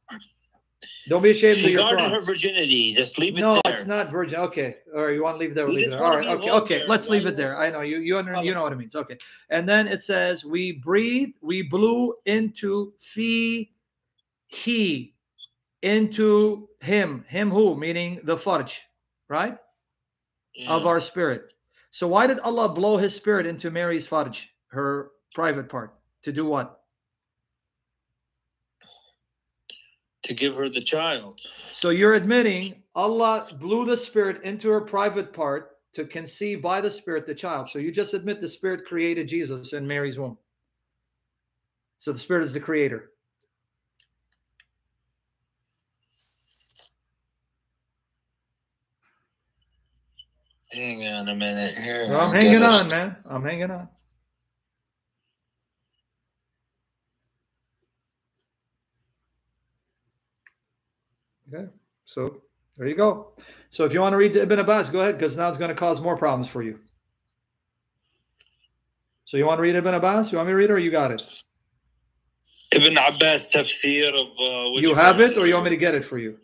Don't be ashamed of She your guarded her virginity. Just leave it No, there. No, it's not virgin. Okay, all right. You want to leave there? Leave it there. All right. Okay. Okay. Let's Why leave it there. I know you. You under, You know what it means. Okay. And then it says we breathe. We blew into fi he into him. Him who? Meaning the farj, right? Yeah. Of our spirit. So why did Allah blow His spirit into Mary's farj, her private part, to do what? To give her the child. So you're admitting Allah blew the spirit into her private part to conceive by the spirit the child. So you just admit the spirit created Jesus in Mary's womb. So the spirit is the creator. Hang on a minute here. Well, I'm hanging on, man. I'm hanging on. Okay, so there you go. So if you want to read Ibn Abbas, go ahead, because now it's going to cause more problems for you. So you want to read Ibn Abbas? You want me to read it, or you got it? Ibn Abbas tafsir of uh, you have it, or you want me to get it for you?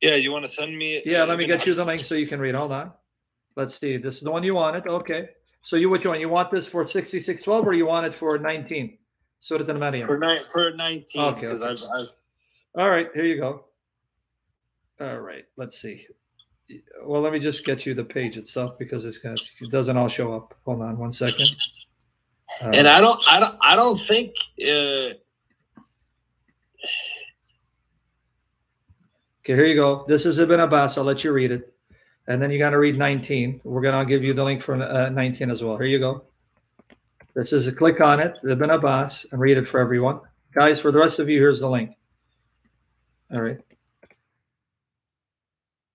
Yeah, you want to send me? Yeah, uh, let me Ibn get you the link so you can read. Hold on. Let's see. This is the one you wanted. Okay. So you which one? You want this for 6612 or you want it for 19? Surat al Maryam. for nine for nineteen. Okay, okay. I've, I've All right, here you go. All right, let's see. Well, let me just get you the page itself because it's gonna, it doesn't all show up. Hold on one second. Uh, and I don't I don't I don't think uh, Okay, here you go. This is Ibn Abbas. I'll let you read it. And then you got to read 19. We're going to give you the link for uh, 19 as well. Here you go. This is a click on it, Ibn Abbas, and read it for everyone. Guys, for the rest of you, here's the link. All right.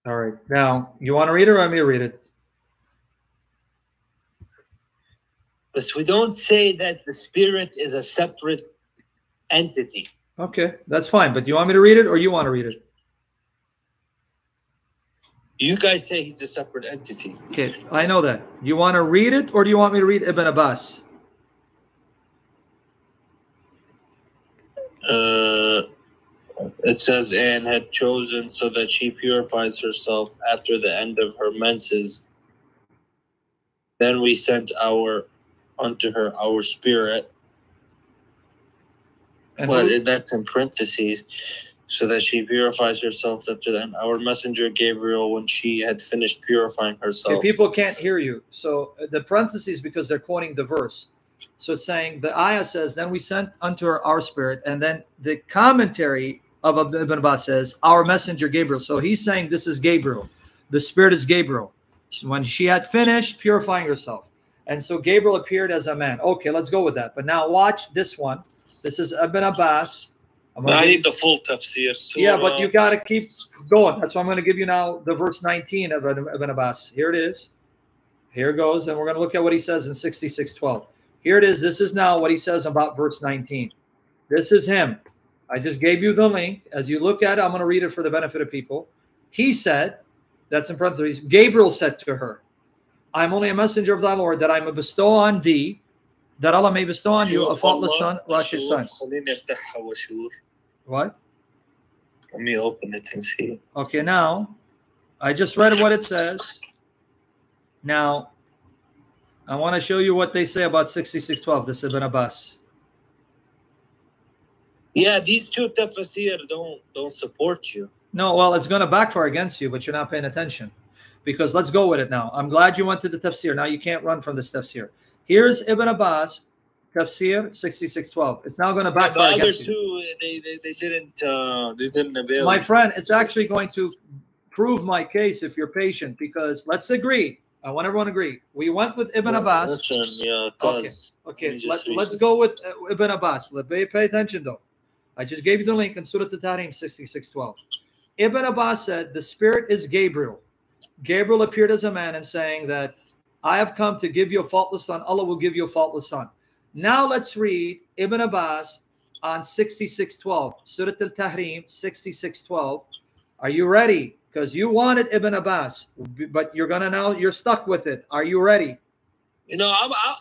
All right. Now, you want to read it or me to read it? but we don't say that the spirit is a separate entity. Okay, that's fine. But do you want me to read it or you want to read it? You guys say he's a separate entity. Okay, I know that. Do you want to read it or do you want me to read Ibn Abbas? Uh, it says Anne had chosen so that she purifies herself after the end of her menses. Then we sent our unto her our spirit. And But who- that's in parentheses. So that she purifies herself after then. Our messenger Gabriel, when she had finished purifying Okay, herself. people can't hear you. So uh, the parentheses because they're quoting the verse. So it's saying the ayah says, "Then we sent unto her our spirit," and then the commentary of Ibn Abbas says, "Our messenger Gabriel." So he's saying this is Gabriel. The spirit is Gabriel. When she had finished purifying herself, and so Gabriel appeared as a man. Okay, let's go with that. But now watch this one. This is Ibn Abbas. I need the full tafsir. So, yeah, but uh, you got to keep going. That's why I'm going to give you now the verse 19 of Ibn Ibn Abbas. Here it is. Here it goes. And we're going to look at what he says in 6612. Here it is. This is now what he says about verse 19. This is him. I just gave you the link. As you look at it, I'm going to read it for the benefit of people. He said, that's in parentheses, Gabriel said to her, I'm only a messenger of thy Lord, that I may bestow on thee, that Allah may bestow on you a faultless son, righteous son. What? Let me open it and see. Okay, now I just read what it says. Now, I want to show you what they say about 6612, this Ibn Abbas. Yeah, these two tafsir don't don't support you. No, well, it's going to backfire against you, but you're not paying attention. Because let's go with it now. I'm glad you went to the tafsir. Now you can't run from this tafsir. Here's Ibn Abbas, tafsir 6612. It's now going to the backfire other against you. two, they, they, they didn't uh, they didn't avail. My friend, it's actually going to prove my case if you're patient. Because let's agree. I want everyone to agree. We went with Ibn Abbas. Listen, yeah, Okay. Okay, Let me let, just let's go with uh, Ibn Abbas. Let pay, pay attention though. I just gave you the link in Surah At-Tahrim 6612. Ibn Abbas said, The Spirit is Gabriel. Gabriel appeared as a man and saying that I have come to give you a faultless son. Allah will give you a faultless son. Now let's read Ibn Abbas on 6612, Surah Al-Tahrim 6612. Are you ready? Because you wanted Ibn Abbas, but you're gonna now you're stuck with it. Are you ready? You know, I'm, i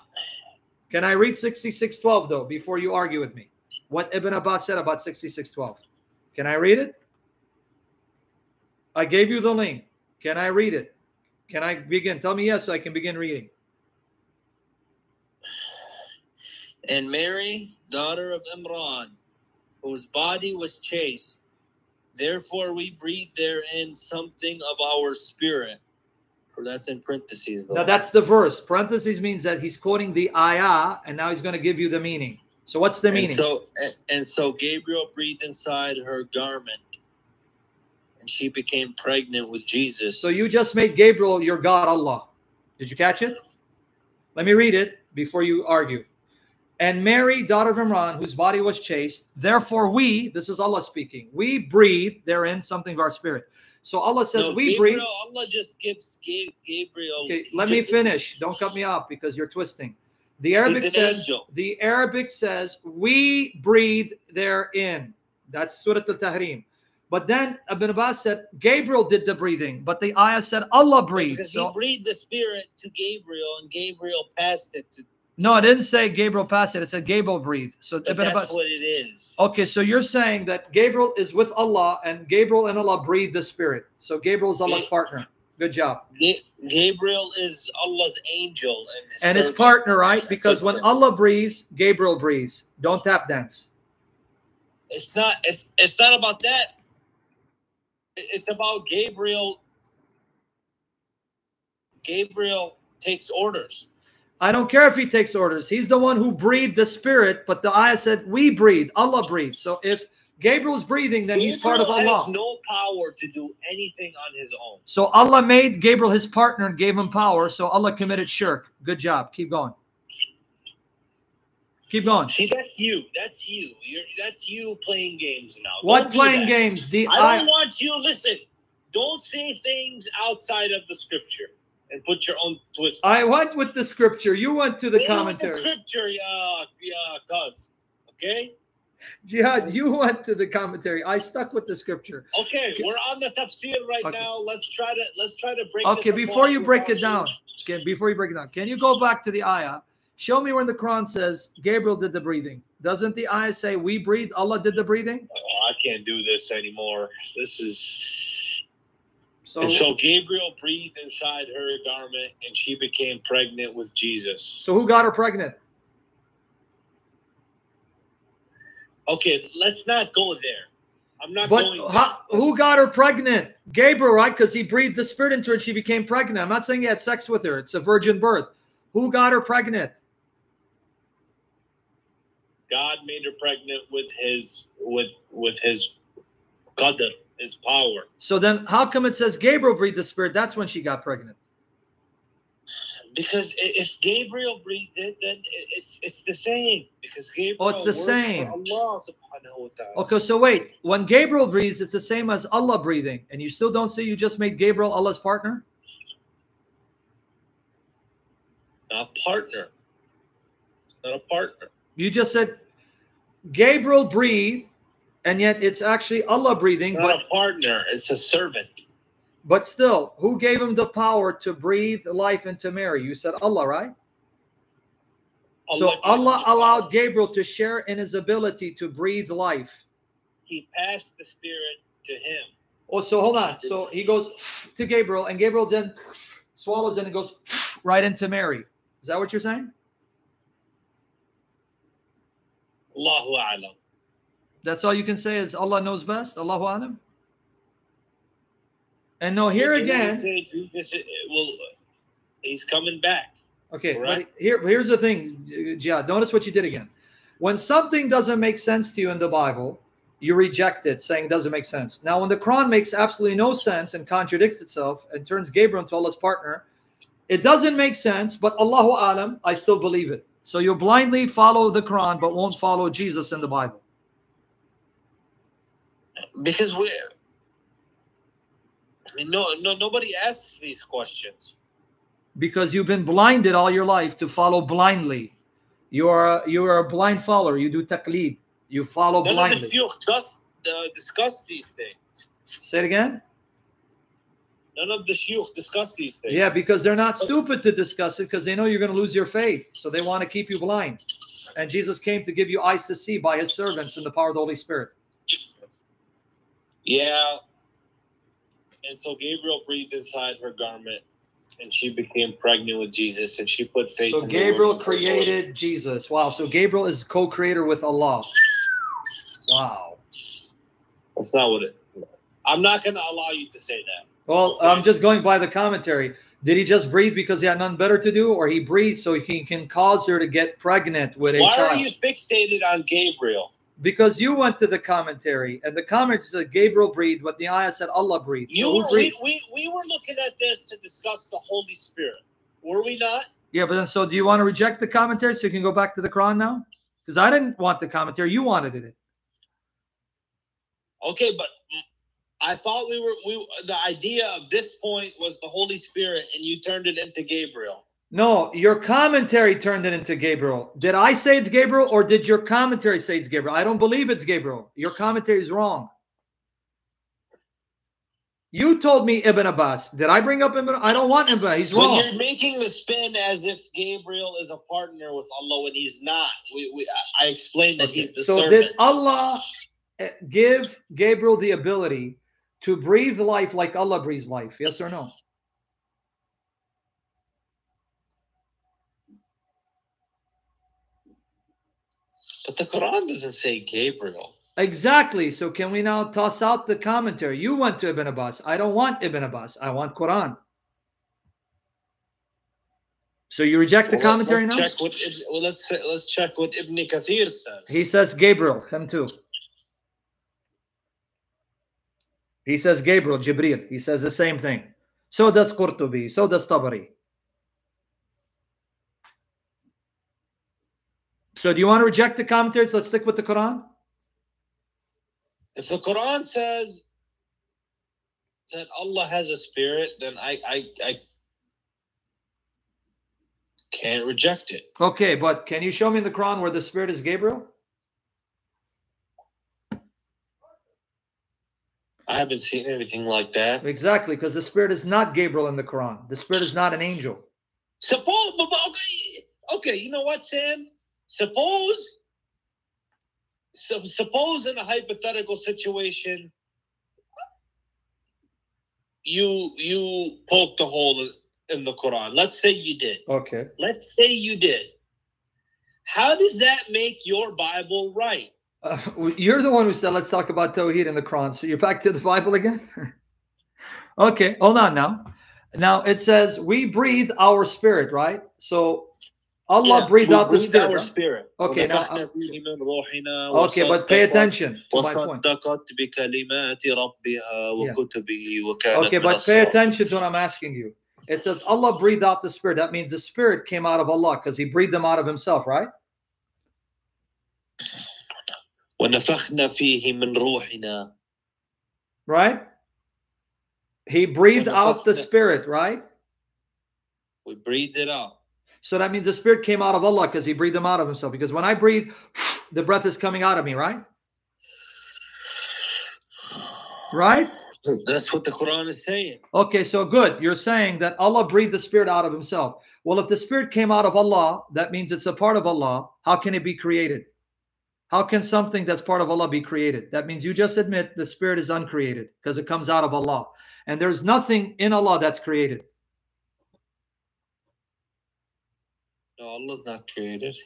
Can I read 6612 though before you argue with me? What Ibn Abbas said about 6612. Can I read it? I gave you the link. Can I read it? Can I begin? Tell me yes so I can begin reading. And Mary, daughter of Imran, whose body was chaste, therefore we breathe therein something of our spirit. Or that's in parentheses. Though. Now that's the verse. Parentheses means that he's quoting the ayah, and now he's going to give you the meaning. So what's the meaning? And so, and, and so Gabriel breathed inside her garment, and she became pregnant with Jesus. So you just made Gabriel your God, Allah. Did you catch it? Let me read it before you argue. And Mary, daughter of Imran, whose body was chaste, therefore we, this is Allah speaking, we breathe therein something of our spirit. So Allah says No, we Gabriel, breathe. Allah just gives Gabriel. Okay, let me finish. Don't cut me off because you're twisting. The Arabic says angel. the Arabic says we breathe therein. That's Surah Al-Tahrim. But then Ibn Abbas said Gabriel did the breathing, but the ayah said Allah breathed. Because So he breathed the spirit to Gabriel, and Gabriel passed it to. No, I didn't say Gabriel passed it. It said Gabriel breathed. So But that's Abbas. what it is. Okay, so you're saying that Gabriel is with Allah and Gabriel and Allah breathe the spirit. So Gabriel is Allah's partner. Good job. Gabriel is Allah's angel and his, And his partner, right? his Because when. Allah breathes, Gabriel breathes. Don't tap dance. It's not. It's it's not about that. It's about Gabriel. Gabriel takes orders. I don't care if he takes orders. He's the one who breathed the spirit, but the ayah said we breathe. Allah breathes. So if Gabriel's breathing, then he's part of Allah. Has no power to do anything on his own. So Allah made Gabriel his partner and gave him power. So Allah committed shirk. Good job. Keep going. Keep going. See, that's you. That's you. You're that's you playing games now. What Don't playing games? The I don't want you. Listen, don't say things outside of the scripture and put your own twist. I went with the scripture. You went to the commentary. scripture, yeah, yeah, cuz. Okay, Jihad, you went to the commentary. I stuck with the scripture. okay. We're on the tafsir right Okay. now. Let's try to let's try to break. Okay, before you break it down, okay, before you break it down, can you go back to the ayah? Show me where the Quran says Gabriel did the breathing. Doesn't the ayah say we breathe? Allah did the breathing. Oh, I can't do this anymore. This is. So, and so Gabriel breathed inside her garment, and she became pregnant with Jesus. so who got her pregnant? Okay, let's not go there. I'm not But going. how, who got her pregnant? Gabriel, right? Because he breathed the spirit into her and she became pregnant. I'm not saying he had sex with her. It's a virgin birth. Who got her pregnant? God made her pregnant with his with with his qadr, his power. So then, how come it says Gabriel breathed the spirit? That's when she got pregnant. Because if Gabriel breathed it, then it's it's the same. Because Gabriel. Oh, it's the same. Allah subhanahu wa ta'ala. Okay, so wait. When Gabriel breathes, it's the same as Allah breathing, and you still don't say you just made Gabriel Allah's partner. Not partner. It's not a partner. You just said Gabriel breathed, and yet it's actually Allah breathing. Not But a partner. It's a servant. but still, who gave him the power to breathe life into Mary? You said Allah, right? so Allah allowed. Gabriel to share in his ability to breathe life. He passed the spirit to him. Oh, so hold on. So he goes to Gabriel, and Gabriel then swallows it and goes right into Mary. Is that what you're saying? Allahu alam. That's all you can say is Allah knows best. Allahu alam. And no, here again. Well, he's coming back. Okay, but Correct. Here, here's the thing, Jihad. Notice what you did again. When something doesn't make sense to you in the Bible, you reject it, saying it doesn't make sense. Now, when the Quran makes absolutely no sense and contradicts itself and turns Gabriel into Allah's partner, it doesn't make sense, but Allahu Alam, I still believe it. So you blindly follow the Quran, but won't follow Jesus in the Bible. Because we, I mean, no, no, nobody asks these questions. Because you've been blinded all your life to follow blindly. You are you are a blind follower. You do taqleed. You follow None of blindly. the few discuss, uh, discuss these things. Say it again. None of the shuyukh discuss these things. Yeah, because they're not stupid to discuss it because they know you're going to lose your faith. So they want to keep you blind. And Jesus came to give you eyes to see by his servants in the power of the Holy Spirit. Yeah. And so Gabriel breathed inside her garment and she became pregnant with Jesus and she put faith So Gabriel created Jesus. Wow. So Gabriel is co creator with Allah. Wow. That's not what it I'm not gonna allow you to say that. Well, I'm just going by the commentary. Did he just breathe because he had nothing better to do, or he breathed so he can cause her to get pregnant with a Why are you fixated on Gabriel? Because you went to the commentary, and the commentary said Gabriel breathed, but the ayah said Allah breathed. You who were, we, we, we were looking at this to discuss the Holy Spirit. Were we not? Yeah, but then so do you want to reject the commentary so you can go back to the Quran now? Because I didn't want the commentary, you wanted it. Okay, but I thought we were we the idea of this point was the Holy Spirit and you turned it into Gabriel. No, your commentary turned it into Gabriel. Did I say it's Gabriel, or did your commentary say it's Gabriel? I don't believe it's Gabriel. Your commentary is wrong. You told me Ibn Abbas. Did I bring up Ibn? I don't want Ibn. He's But wrong. you're making the spin as if Gabriel is a partner with Allah when he's not. We, we I explained that he's the So servant. did Allah eh, give Gabriel the ability to breathe life like Allah breathes life? Yes or no? But the Quran doesn't say Gabriel. Exactly. So can we now toss out the commentary? You went to Ibn Abbas. I don't want Ibn Abbas. I want Quran. So you reject the Well, commentary let's now? Check what, well, let's let's check what Ibn Kathir says. He says Gabriel, him too. He says Gabriel, Jibril. He says the same thing. So does Qurtubi. So does Tabari. So do you want to reject the commentaries? Let's stick with the Quran. if the Quran says that Allah has a spirit, then I I, I can't reject it. Okay, but can you show me in the Quran where the Spirit is Gabriel? I haven't seen anything like that. Exactly, because the Spirit is not Gabriel in the Quran. The Spirit is not an angel. Suppose, okay, okay, you know what, Sam? Suppose, so, suppose in a hypothetical situation, you you poked a hole in the Quran. Let's say you did. Okay. Let's say you did. How does that make your Bible right? Uh, you're the one who said let's talk about Tawheed in the Quran. So you're back to the Bible again? okay, hold on now. Now it says we breathe our spirit, right? So Allah Yeah, breathed we out the breathe spirit. our right? spirit. Okay, now- ونفخنا فيه من روحنا Okay, but pay وصدقت- attention to my point. وصدقت بكلمات ربها وكتبه وكانت Okay, من but pay الصالحين. attention to what I'm asking you. It says Allah breathed out the spirit. That means the spirit came out of Allah because He breathed them out of Himself, right? ونفخنا فيه من روحنا Right? He breathed out the ونفخنا- spirit, right? we breathed it out So that means the spirit came out of Allah because He breathed them out of Himself. Because when I breathe, the breath is coming out of me, right? Right? that's what the Quran is saying Okay, so good. You're saying that Allah breathed the spirit out of himself. Well, if the spirit came out of Allah, that means it's a part of Allah. How can it be created? How can something that's part of Allah be created? That means you just admit the spirit is uncreated because it comes out of Allah. And there's nothing in Allah that's created. No Allah's not created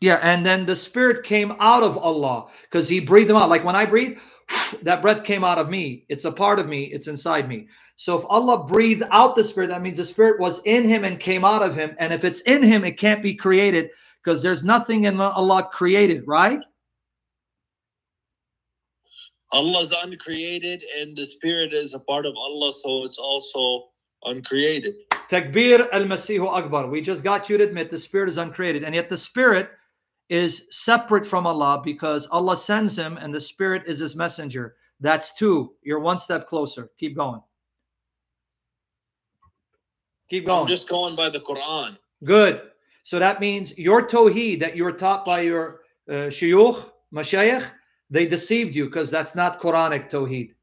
Yeah, and then the spirit came out of Allah because He breathed them out. Like when I breathe, that breath came out of me. It's a part of me, it's inside me. So if Allah breathed out the spirit, that means the spirit was in Him and came out of Him. And if it's in Him, it can't be created because there's nothing in Allah created, right? Allah's uncreated and the spirit is a part of Allah so it's also uncreated Takbir al Masihu Akbar. We just got you to admit the spirit is uncreated, and yet the spirit is separate from Allah because Allah sends him and the spirit is his messenger. That's two. You're one step closer. Keep going. Keep going. I'm just going by the Quran Good. So that means your tawheed that you were taught by your uh, shuyukh, mashayikh, they deceived you because that's not Quranic tawheed.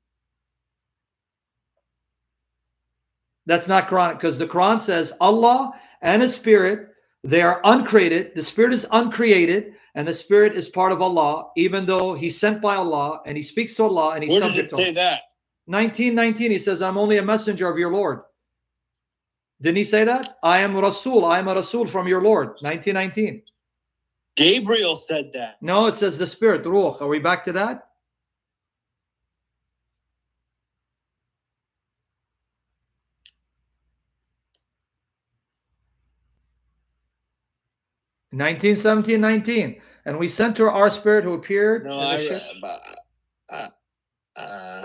That's not Quranic because the Quran says Allah and His Spirit, they are uncreated. The Spirit is uncreated, and the Spirit is part of Allah, even though He's sent by Allah and He speaks to Allah and He's Where does it to say that? 1919, He says, I'm only a messenger of your Lord. Didn't He say that? I am Rasul. I am a Rasul from your Lord. 1919. Gabriel said that. No, it says the Spirit, Ruh. Are we back to that? Nineteen seventeen nineteen, and we sent her our spirit who appeared. No, I read uh, uh,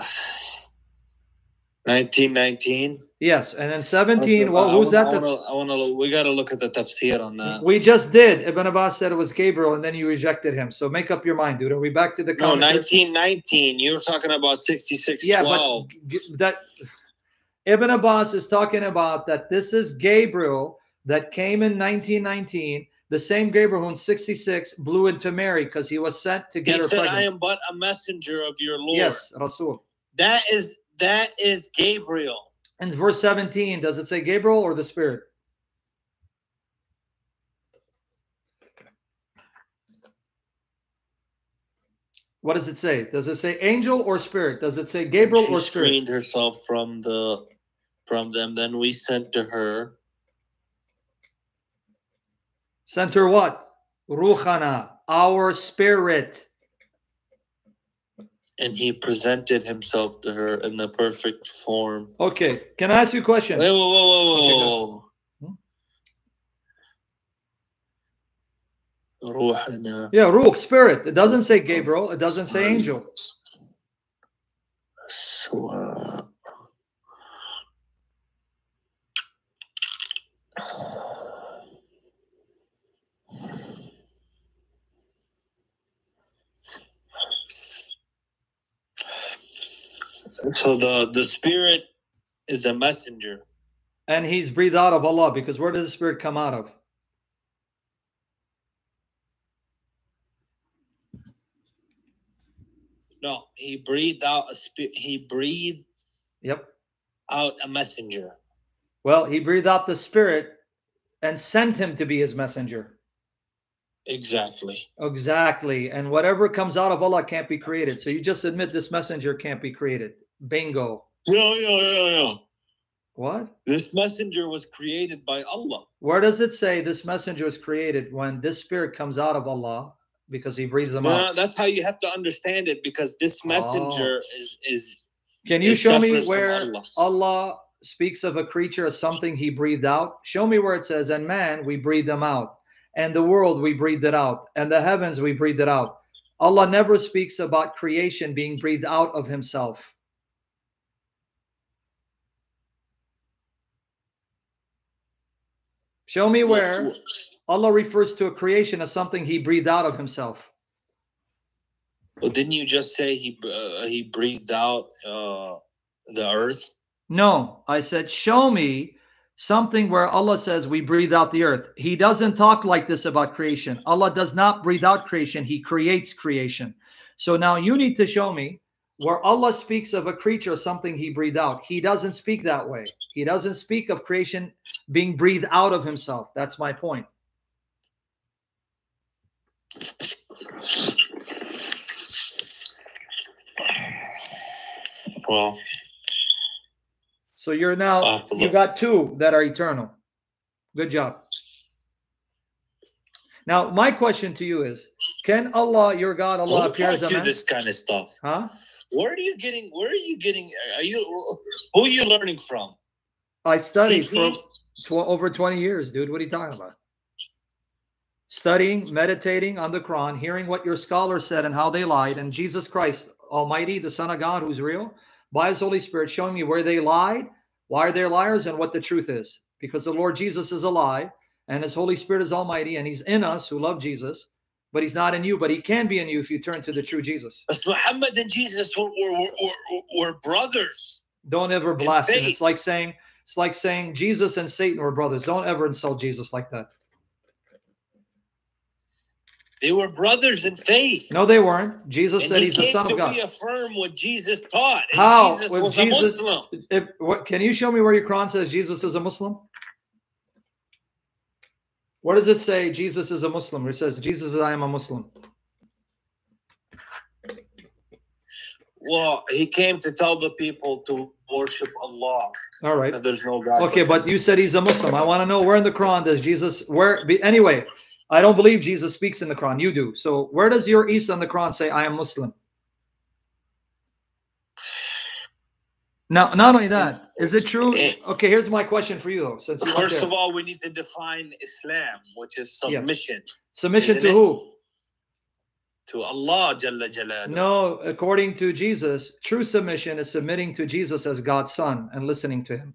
1919. yes, and then seventeen. Well, who's that? I That's, wanna, I want to. We got to look at the tafsir on that. we just did. Ibn Abbas said it was Gabriel, and then you rejected him. So make up your mind, dude. Are we back to the No, commentaries? 1919. You were talking about 66, Yeah, but that Ibn Abbas is talking about that this is Gabriel that came in 1919, the same Gabriel who in 66 blew into Mary because he was sent to get he her said, pregnant. "I am but a messenger of your Lord." yes, Rasul. That is that is Gabriel. And verse 17, does it say Gabriel or the Spirit? What does it say? Does it say angel or spirit? Does it say Gabriel she or spirit? She screened herself from the from them. Then we sent to her Sent her what? Ruhana, our spirit. and he presented himself to her in the perfect form. Okay, can I ask you a question? Wait, whoa, whoa, whoa, Okay, whoa, whoa. Ruhana. Yeah, Ruh, spirit. It doesn't say Gabriel. It doesn't say angel. So the the spirit is a messenger. And he's breathed out of Allah because where does the spirit come out of? No, he breathed out a spirit. He breathed Yep. out a messenger. Well, he breathed out the spirit and sent him to be his messenger. Exactly. Exactly. And whatever comes out of Allah can't be created. So you just admit this messenger can't be created. Bingo. No, no, no, no. What? This messenger was created by Allah. Where does it say this messenger was created when this spirit comes out of Allah because he breathes them No, out? that's how you have to understand it because this oh. messenger is is Can you is show me where Allah. Allah speaks of a creature as something he breathed out? Show me where it says, and man, we breathe them out. And the world, we breathed it out. And the heavens, we breathed it out. Allah never speaks about creation being breathed out of himself. Show me where Allah refers to a creation as something he breathed out of himself. Well, didn't you just say he uh, he breathed out uh, the earth? No, I said, show me something where Allah says we breathe out the earth. He doesn't talk like this about creation. Allah does not breathe out creation, He creates creation. So now you need to show me where Allah speaks of a creature, something He breathed out. He doesn't speak that way. He doesn't speak of creation being breathed out of Himself. That's my point. Well, So you're now, you got two that are eternal. Good job. Now, my question to you is Can Allah, your God, Allah who appear as a you man? this kind of stuff? Huh? Where are you getting? Where are you getting? Are you? Who are you learning from? I studied CT? Tw- over 20 years, dude. What are you talking about? Studying, meditating on the Quran, hearing what your scholars said and how they lied, and Jesus Christ Almighty, the Son of God, who's real, by His Holy Spirit, showing me where they lied, why are they're liars, and what the truth is. Because the Lord Jesus is alive, and His Holy Spirit is Almighty, and He's in us who love Jesus, but He's not in you, but He can be in you if you turn to the true Jesus. But Muhammad and Jesus were, were, were, were, brothers. Don't ever blaspheme. It's like saying it's like saying Jesus and Satan were brothers. Don't ever insult Jesus like that. They were brothers in faith. No, they weren't. Jesus And said he he's the son of God. reaffirm what Jesus taught. And How? Jesus Was Jesus- a Muslim. If, what, can you show me where your Quran says Jesus is a Muslim? What does it say Jesus is a Muslim? Where it says Jesus is I am a Muslim. Well, he came to tell the people to worship Allah. All right. There's no God. Okay, but you said he's a Muslim. I want to know where in the Quran does Jesus where be, anyway, I don't believe Jesus speaks in the Quran. You do. So where does your Isa in the Quran say I am Muslim? Now, not only that, is it true? Okay, here's my question for you though. Since First of all, we need to define Islam, which is submission submission isn't to it? who? To Allah Jalla Jalaluhu. No, according to Jesus, true submission is submitting to Jesus as God's son and listening to him.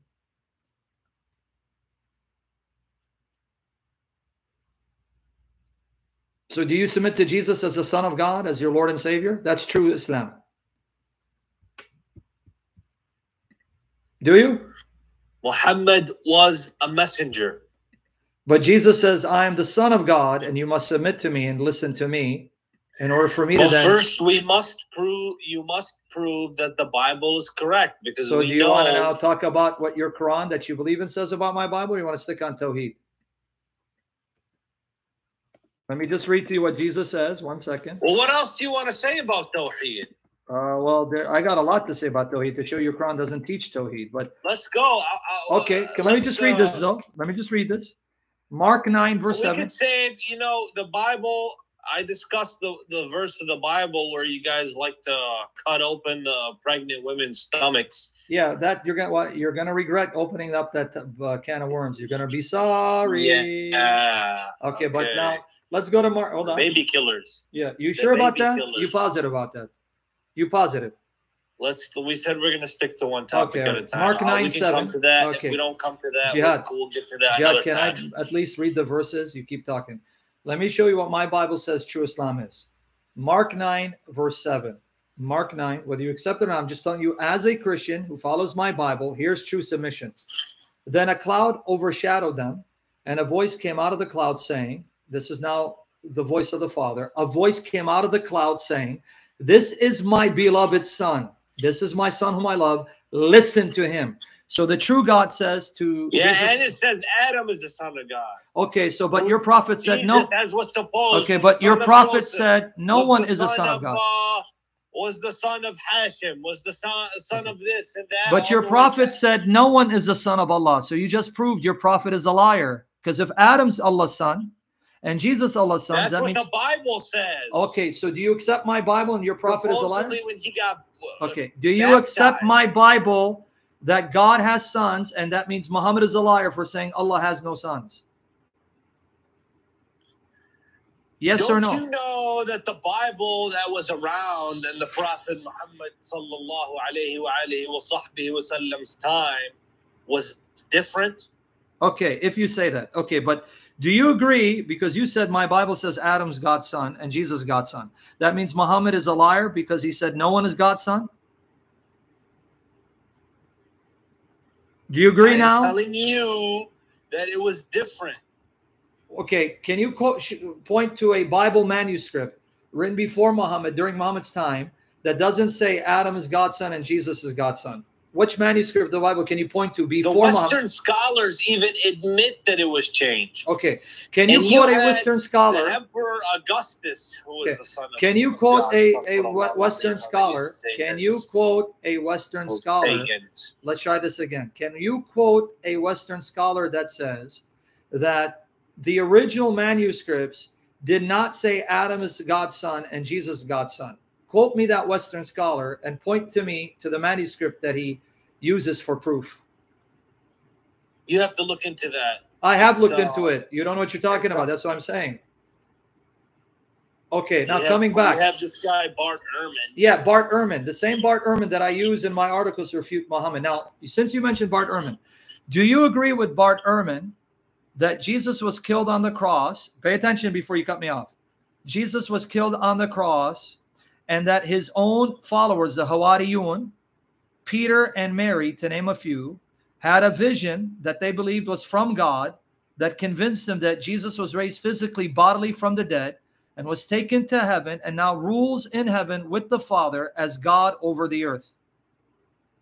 So do you submit to Jesus as the son of God, as your Lord and Savior? That's true Islam. Do you? Muhammad was a messenger. But Jesus says, I am the son of God, and you must submit to me and listen to me in order for me to then. first, we must prove. You must prove that the Bible is correct because So we do you know. want to now talk about what your Quran that you believe in says about my Bible, or you want to stick on Tawheed? Let me just read to you what Jesus says. One second. well, what else do you want to say about Tawheed? Uh, well, there, I got a lot to say about Tawheed to show your Quran doesn't teach Tawheed. But Let's go. I- I- okay, can, let me just read uh, this though. Let me just read this. Mark 9, verse we 7. could say, you know, the Bible. I discussed the, the verse of the Bible where you guys like to cut open the pregnant women's stomachs. Yeah, that you're gonna what you're gonna regret opening up that uh, can of worms. You're gonna be sorry. Yeah. Okay, but now let's go to Mark. Hold on. Baby killers. Yeah, you the sure about that? killers. You positive about that? You positive? Let's. We said we're gonna stick to one topic Okay, at a time. Mark Uh, 9, we can 7. come to that. Okay. If we don't come to that, Jihad. we'll, we'll get to that another can time. I at least read the verses? You keep talking. Let me show you what my Bible says true Islam is. Mark 9, verse 7. Mark 9, whether you accept it or not, I'm just telling you, as a Christian who follows my Bible, here's true submission. Then a cloud overshadowed them, and a voice came out of the cloud saying, This is now the voice of the Father. A voice came out of the cloud saying, This is my beloved Son. This is my Son whom I love. Listen to him. So the true God says to Yeah, Jesus- and it says Adam is the son of God. Okay, so but your prophet said no. Jesus, no. as was supposed. Okay, but your prophet Joseph, said no one is a son of God. uh, was the son of Hashim? Was the son son of this and that? But your prophet said no one is a son of Allah. So you just proved your prophet is a liar. Because if Adam's Allah's son and Jesus Allah's son, That's that what means the Bible says. okay. So do you accept my Bible and your prophet is a liar? When he got Okay. Do you accept my Bible that God has sons and that means Muhammad is a liar for saying Allah has no sons? Yes Don't or no? you know that the Bible that was around in the Prophet Muhammad sallallahu alaihi wa alihi wa sahbihi wa sallam's time was different? Okay, if you say that. Okay, but do you agree because you said my Bible says Adam's God's son and Jesus God's son? That means Muhammad is a liar because he said no one is God's son? Do you agree now? I'm telling you that it was different. Okay, can you quote, sh- point to a Bible manuscript written before Muhammad during Muhammad's time that doesn't say Adam is God's son and Jesus is God's son? Which manuscript of the Bible can you point to The before Muhammad? Western scholars even admit that it was changed. Okay, can you And you quote a had Western The scholar? Emperor Augustus, who was Okay. the son of Can you quote God, a, that's a what we- Allah Western scholar? Can you quote a Western Those scholar? pagans. Let's try this again. Can you quote a Western scholar that says that the original manuscripts did not say Adam is God's son and Jesus is God's son? Quote me that Western scholar and point to me to the manuscript that he uses for proof. You have to look into that. I have It's, looked uh, into it. You don't know what you're talking uh, about. That's what I'm saying. Okay, now have- coming back. You have this guy Bart Ehrman. Yeah, Bart Ehrman, the same Bart Ehrman that I use in my articles to refute Muhammad. Now, since you mentioned Bart Ehrman, do you agree with Bart Ehrman that Jesus was killed on the cross? Pay attention before you cut me off. Jesus was killed on the cross, and that his own followers, the Hawariyun, Peter and Mary, to name a few, had a vision that they believed was from God that convinced them that Jesus was raised physically, bodily from the dead, and was taken to heaven and now rules in heaven with the Father as God over the earth.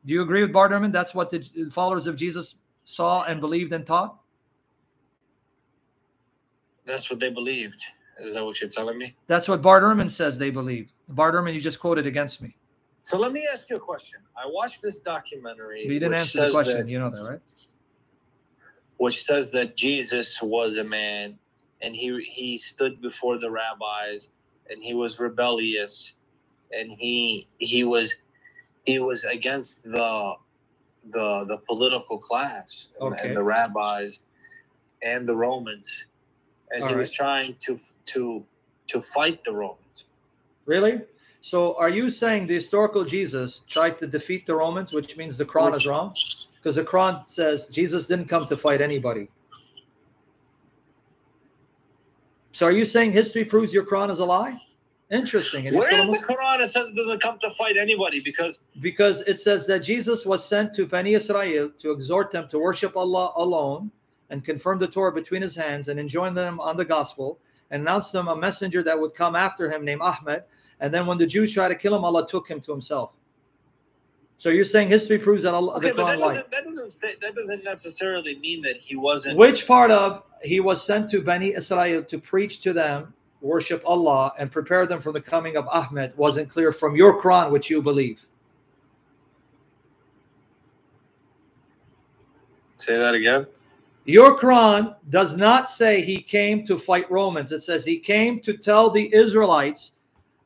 Do you agree with Bart Ehrman? That's what the followers of Jesus saw and believed and taught? That's what they believed. Is that what you're telling me? That's what Bart Ehrman says they believe. Bart Ehrman, you just quoted against me. So let me ask you a question. I watched this documentary. But you didn't which answer the says question. that- You know that, right? Which says that Jesus was a man and he he stood before the rabbis and he was rebellious and he he was he was against the the the political class and, Okay. and the rabbis and the Romans and All he right. was trying to to to fight the Romans. Really? So are you saying the historical Jesus tried to defeat the Romans, which means the Quran is wrong? Because the Quran says Jesus didn't come to fight anybody. So are you saying history proves your Quran is a lie? Interesting. And Where in the Quran it says it doesn't come to fight anybody because Because it says that Jesus was sent to Bani Israel to exhort them to worship Allah alone and confirmed the Torah between his hands and enjoin them on the gospel and announce them a messenger that would come after him named Ahmed. And then when the Jews tried to kill him, Allah took him to himself. So you're saying history proves that Allah, okay, the but that Quran lied. doesn't that doesn't say that doesn't necessarily mean that he wasn't. Which part of he was sent to Bani Israel to preach to them, worship Allah, and prepare them for the coming of Ahmed wasn't clear from your Quran, which you believe. Say that again. Your Quran does not say he came to fight Romans. It says he came to tell the Israelites,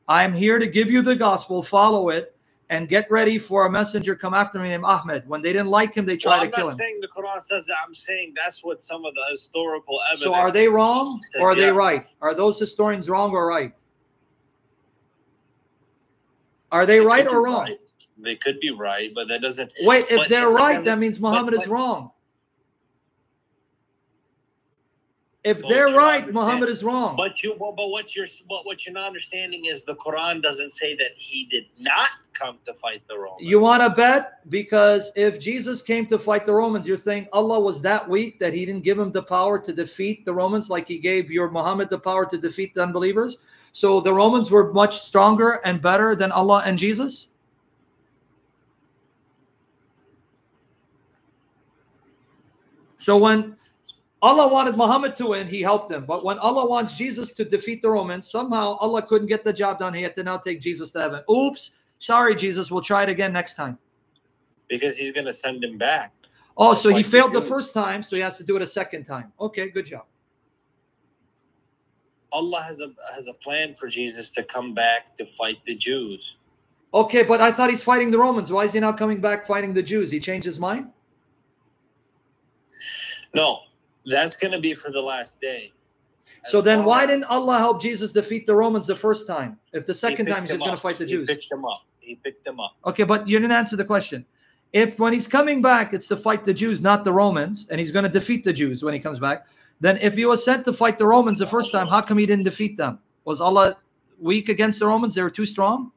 I'm here to give you the gospel, follow it, and get ready for a messenger come after me named Ahmed. When they didn't like him, they tried Well, tried I'm not saying the Quran says that. I'm saying that's what some of the historical evidence. So are they wrong said, or are they right? Are those historians wrong or right? Are they They right or wrong? right. They could be right, but that doesn't. Wait, if But they're right, that means Muhammad is but- wrong. If But they're right, Muhammad is wrong. But you, but, but what you're, but what you're not understanding is the Quran doesn't say that he did not come to fight the Romans. You want to bet? Because if Jesus came to fight the Romans, you're saying Allah was that weak that he didn't give him the power to defeat the Romans like he gave your Muhammad the power to defeat the unbelievers? So the Romans were much stronger and better than Allah and Jesus? So when Allah wanted Muhammad to win, he helped him. But when Allah wants Jesus to defeat the Romans, somehow Allah couldn't get the job done. He had to now take Jesus to heaven. Oops. Sorry, Jesus. We'll try it again next time. because he's going to send him back. Oh, so he like failed the first time, so he has to do it a second time. Okay, good job. Allah has a has a plan for Jesus to come back to fight the Jews. Okay, but I thought he's fighting the Romans. Why is he now coming back fighting the Jews? He changed his mind? No, that's going to be for the last day. As So then why didn't Allah help Jesus defeat the Romans the first time? If the he second time he's going to fight the He Jews. picked them up. He picked them up. Okay, but you didn't answer the question. If when he's coming back, it's to fight the Jews, not the Romans, and he's going to defeat the Jews when he comes back, then if he was sent to fight the Romans the first time, how come he didn't defeat them? Was Allah weak against the Romans? They were too strong?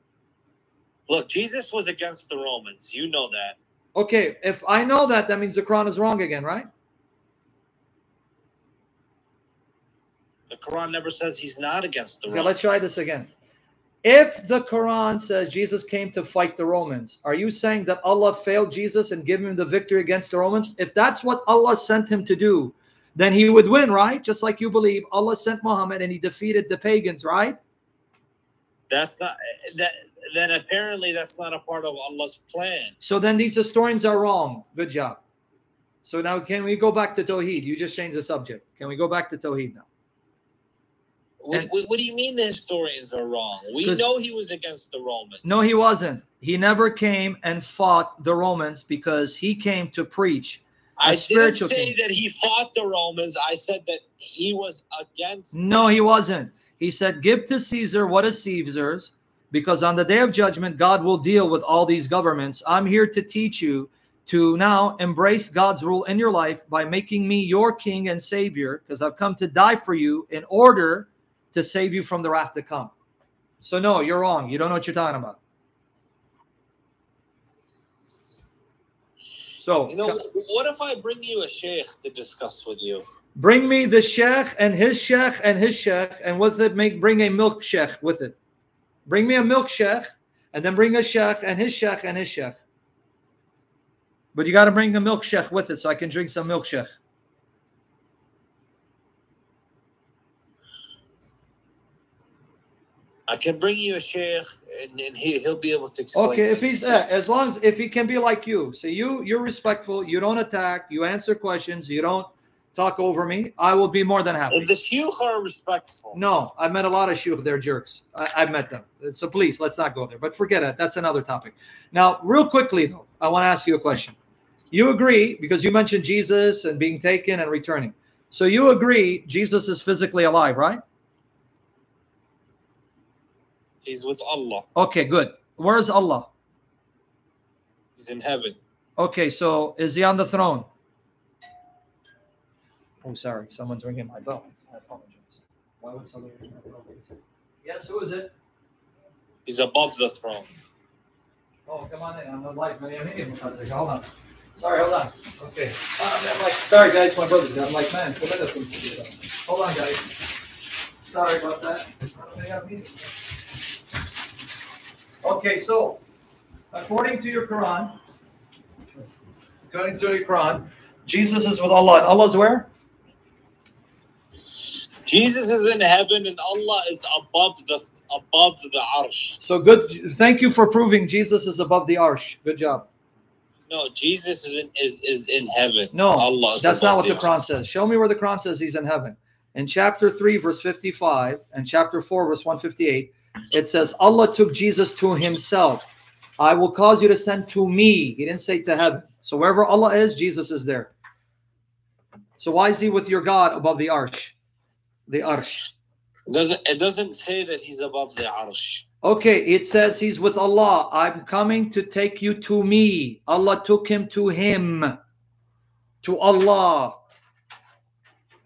Look, Jesus was against the Romans. You know that. Okay, if I know that, that means the Quran is wrong again, right? The Quran never says he's not against the Okay, Romans. let's try this again. If the Quran says Jesus came to fight the Romans, are you saying that Allah failed Jesus and gave him the victory against the Romans? If that's what Allah sent him to do, then he would win, right? Just like you believe Allah sent Muhammad and he defeated the pagans, right? That's not that. Then apparently that's not a part of Allah's plan. So then these historians are wrong. Good job. So now can we go back to Tawheed? You just changed the subject. Can we go back to Tawheed now? What, what, what do you mean the historians are wrong? We know he was against the Romans. No, he wasn't. He never came and fought the Romans because he came to preach. I didn't say king. that he fought the Romans. I said that he was against. No, he wasn't. He said, Give to Caesar what is Caesar's, because on the day of judgment, God will deal with all these governments. I'm here to teach you to now embrace God's rule in your life by making me your king and savior, because I've come to die for you in order to save you from the wrath to come. So, no, you're wrong. You don't know what you're talking about. So, You know, what if I bring you a sheikh to discuss with you? Bring me the sheikh and his sheikh and his sheikh, and with it, make bring a milk sheikh with it. Bring me a milk sheikh, and then bring a sheikh and his sheikh and his sheikh. But you got to bring the milk sheikh with it so I can drink some milk sheikh. I can bring you a sheikh, and, and he he'll be able to explain. Okay, if he's uh, as long as if he can be like you, so you you're respectful, you don't attack, you answer questions, you don't talk over me. I will be more than happy. If the sheikh are respectful. No, I've met a lot of shuyukh. They're jerks. I, I've met them. So please, let's not go there. But forget it. That's another topic. Now, real quickly though, I want to ask you a question. You agree because you mentioned Jesus and being taken and returning. So you agree Jesus is physically alive, right? He's with Allah. Okay, good. Where's Allah? He's in heaven. Okay, so is he on the throne? Oh, sorry, someone's ringing my bell. I apologize. Why would somebody ring my bell? Yes, who is it? He's above the throne. Oh, come on in. I'm live. Man, Hold on. Sorry, hold on. Okay. Uh, I'm like, sorry, guys, my brother. I'm like, man, come in. Hold on, guys. Sorry about that. Okay, so according to your Quran, according to your Quran, Jesus is with Allah. Allah's where? Jesus is in heaven and Allah is above the above the arsh. So good. Thank you for proving Jesus is above the arsh. Good job. No, Jesus is in is, is in heaven. No, Allah that's not what the arsh. Quran says. Show me where the Quran says he's in heaven. In chapter 3, verse 55, and chapter 4, verse 158, it says, Allah took Jesus to himself. I will cause you to send to me. He didn't say to heaven. So wherever Allah is, Jesus is there. So why is he with your God above the arsh? The arsh. It doesn't it doesn't say that he's above the arsh. Okay, it says he's with Allah. I'm coming to take you to me. Allah took him to him, to Allah.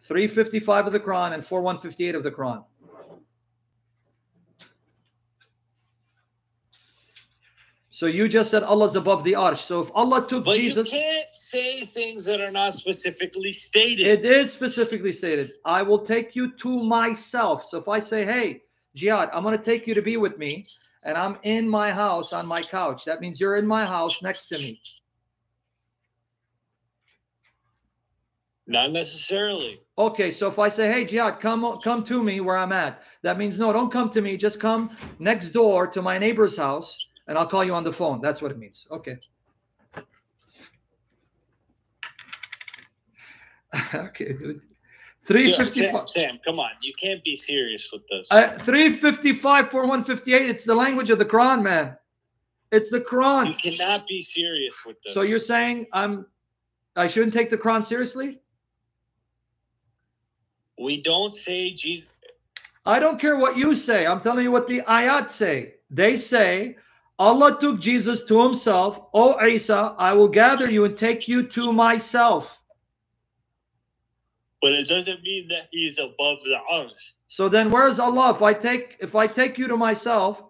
355 of the Quran and 4158 of the Quran. So you just said Allah's above the arsh. So if Allah took But Jesus, you can't say things that are not specifically stated. it is specifically stated, I will take you to myself. So if I say, hey, Jihad, I'm going to take you to be with me, and I'm in my house on my couch, that means you're in my house next to me. not necessarily. Okay, so if I say, "Hey, Jihad, come come to me where I'm at," that means no, don't come to me. Just come next door to my neighbor's house, and I'll call you on the phone. That's what it means. Okay. okay, dude. Three Yeah, fifty Sam. Sam, come on. You can't be serious with this. Uh, 355 for 158. It's the language of the Quran, man. It's the Quran. you cannot be serious with this. So you're saying I'm I shouldn't take the Quran seriously? we don't say Jesus. I don't care what you say. I'm telling you what the ayat say. They say Allah took Jesus to himself. O Isa, I will gather you and take you to myself. But it doesn't mean that he's above the arsh. So then where's Allah? If I take if I take you to myself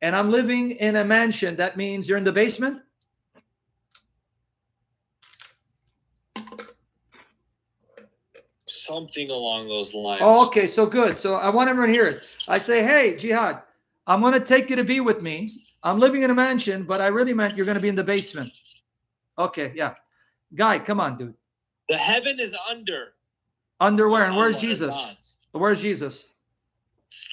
and I'm living in a mansion, that means you're in the basement? Something along those lines. Oh, okay, so good. So I want everyone to hear it. I say, hey, Jihad, I'm going to take you to be with me. I'm living in a mansion, but I really meant you're going to be in the basement. Okay, yeah. Guy, come on, dude. The heaven is under. Underwear, and where's Allah Jesus? Where's Jesus?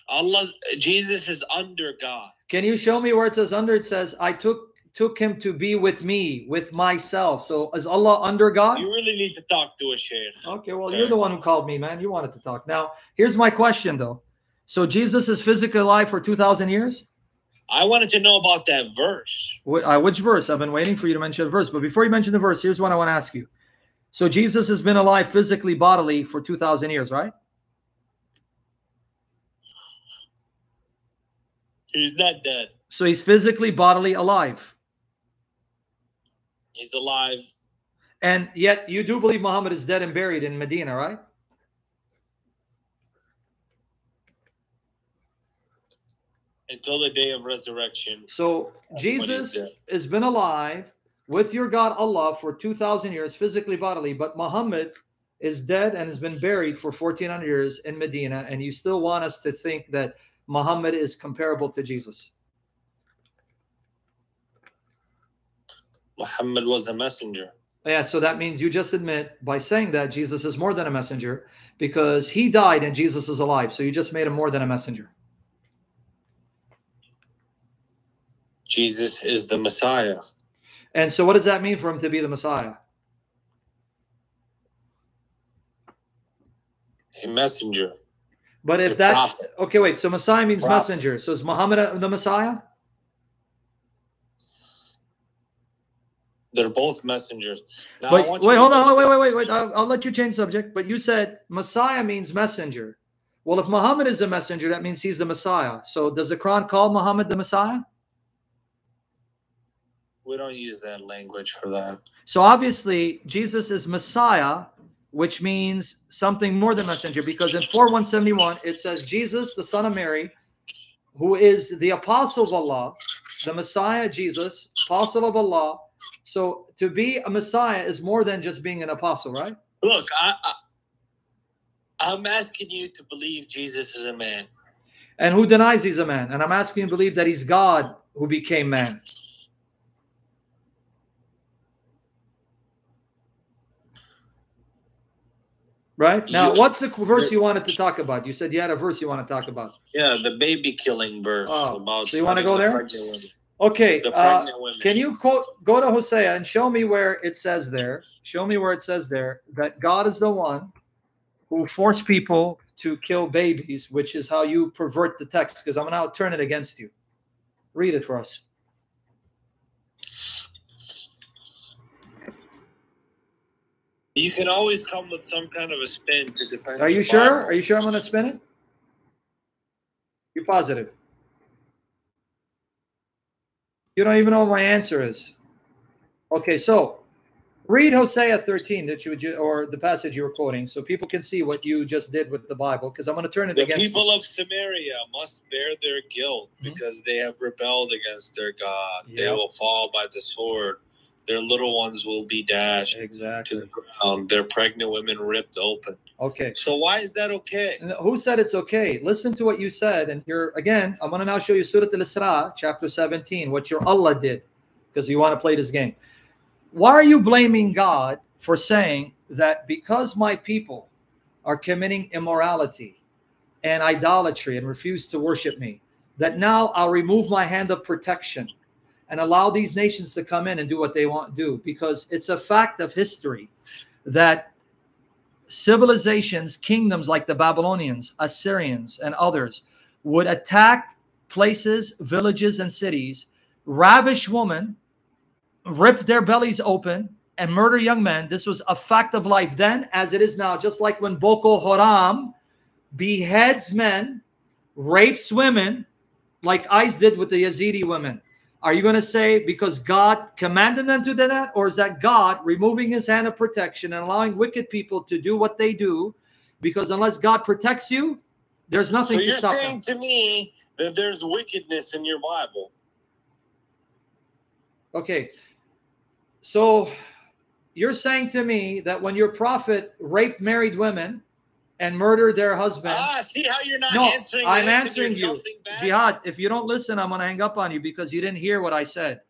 Allah, Jesus is under God. Can you show me where it says under? It says, I took took him to be with me, with myself. So is Allah under God? You really need to talk to a sheikh. Okay, well, you're the one who called me, man. You wanted to talk. Now, here's my question, though. So Jesus is physically alive for 2,000 years? I wanted to know about that verse. Uh, which verse? I've been waiting for you to mention the verse. But before you mention the verse, here's what I want to ask you. So Jesus has been alive physically, bodily for 2,000 years, right? He's not dead. So he's physically, bodily alive. He's alive. And yet you do believe Muhammad is dead and buried in Medina, right? Until the day of resurrection. So Jesus has been alive with your God Allah for 2,000 years, physically, bodily, but Muhammad is dead and has been buried for 1400 years in Medina, and you still want us to think that Muhammad is comparable to Jesus? Muhammad was a messenger. Yeah, so that means you just admit by saying that Jesus is more than a messenger because he died and Jesus is alive. So you just made him more than a messenger. Jesus is the Messiah. And so what does that mean for him to be the Messiah? A messenger. But if that's prophet. okay, wait. So Messiah means Prophet. messenger. So is Muhammad the Messiah? They're both messengers. Now, I Wait, want wait, to hold on, wait, wait, wait, wait. I'll, I'll let you change subject. But you said Messiah means messenger. Well, if Muhammad is a messenger, that means he's the Messiah. So does the Quran call Muhammad the Messiah? We don't use that language for that. So obviously, Jesus is Messiah, which means something more than messenger, because in 4171 it says Jesus, the son of Mary, who is the apostle of Allah, the Messiah, Jesus, apostle of Allah. So to be a Messiah is more than just being an apostle, right? Look, I, I I'm asking you to believe Jesus is a man. And who denies he's a man? And I'm asking you to believe that he's God who became man. Right? Now, You- what's the verse you wanted to talk about? You said you had a verse you want to talk about. Yeah, the baby killing verse Oh, about. so you wanna go the there? Okay. The Uh, can you quote go to Hosea and show me where it says there? Show me where it says there that God is the one who forced people to kill babies, which is how you pervert the text, because I'm gonna turn it against you. Read it for us. You can always come with some kind of a spin to defend. Are you the sure? Are you sure I'm gonna spin it? You're positive? You don't even know what my answer is. Okay, so read Hosea 13 that you would ju- or the passage you were quoting, so people can see what you just did with the Bible. Because I'm going to turn it The against people of Samaria must bear their guilt Mhm. because they have rebelled against their God. They will fall by the sword. Their little ones will be dashed to Exactly. the ground. Their pregnant women ripped open. Okay. So why is that okay? And who said it's okay? Listen to what you said, and you're again. I'm going to now show you Surah Al-Isra, chapter 17, what your Allah did, because you want to play this game. Why are you blaming God for saying that because my people are committing immorality and idolatry and refuse to worship me, that now I'll remove my hand of protection and allow these nations to come in and do what they want to do? Because it's a fact of history that civilizations, kingdoms like the Babylonians, Assyrians, and others would attack places, villages, and cities, ravish women, rip their bellies open, and murder young men. This was a fact of life then, as it is now. Just like when Boko Haram beheads men, rapes women, like ISIS did with the Yazidi women. Are you going to say because God commanded them to do that? Or is that God removing his hand of protection and allowing wicked people to do what they do? Because unless God protects you, there's So nothing to you're saying them. to me that there's wickedness in your Bible. Okay. So you're saying to me that when your prophet raped married women and murdered their husband. Ah, see how you're not No, answering I'm answering you. Jihad, if you don't listen, I'm going to hang up on you because you didn't hear what I said.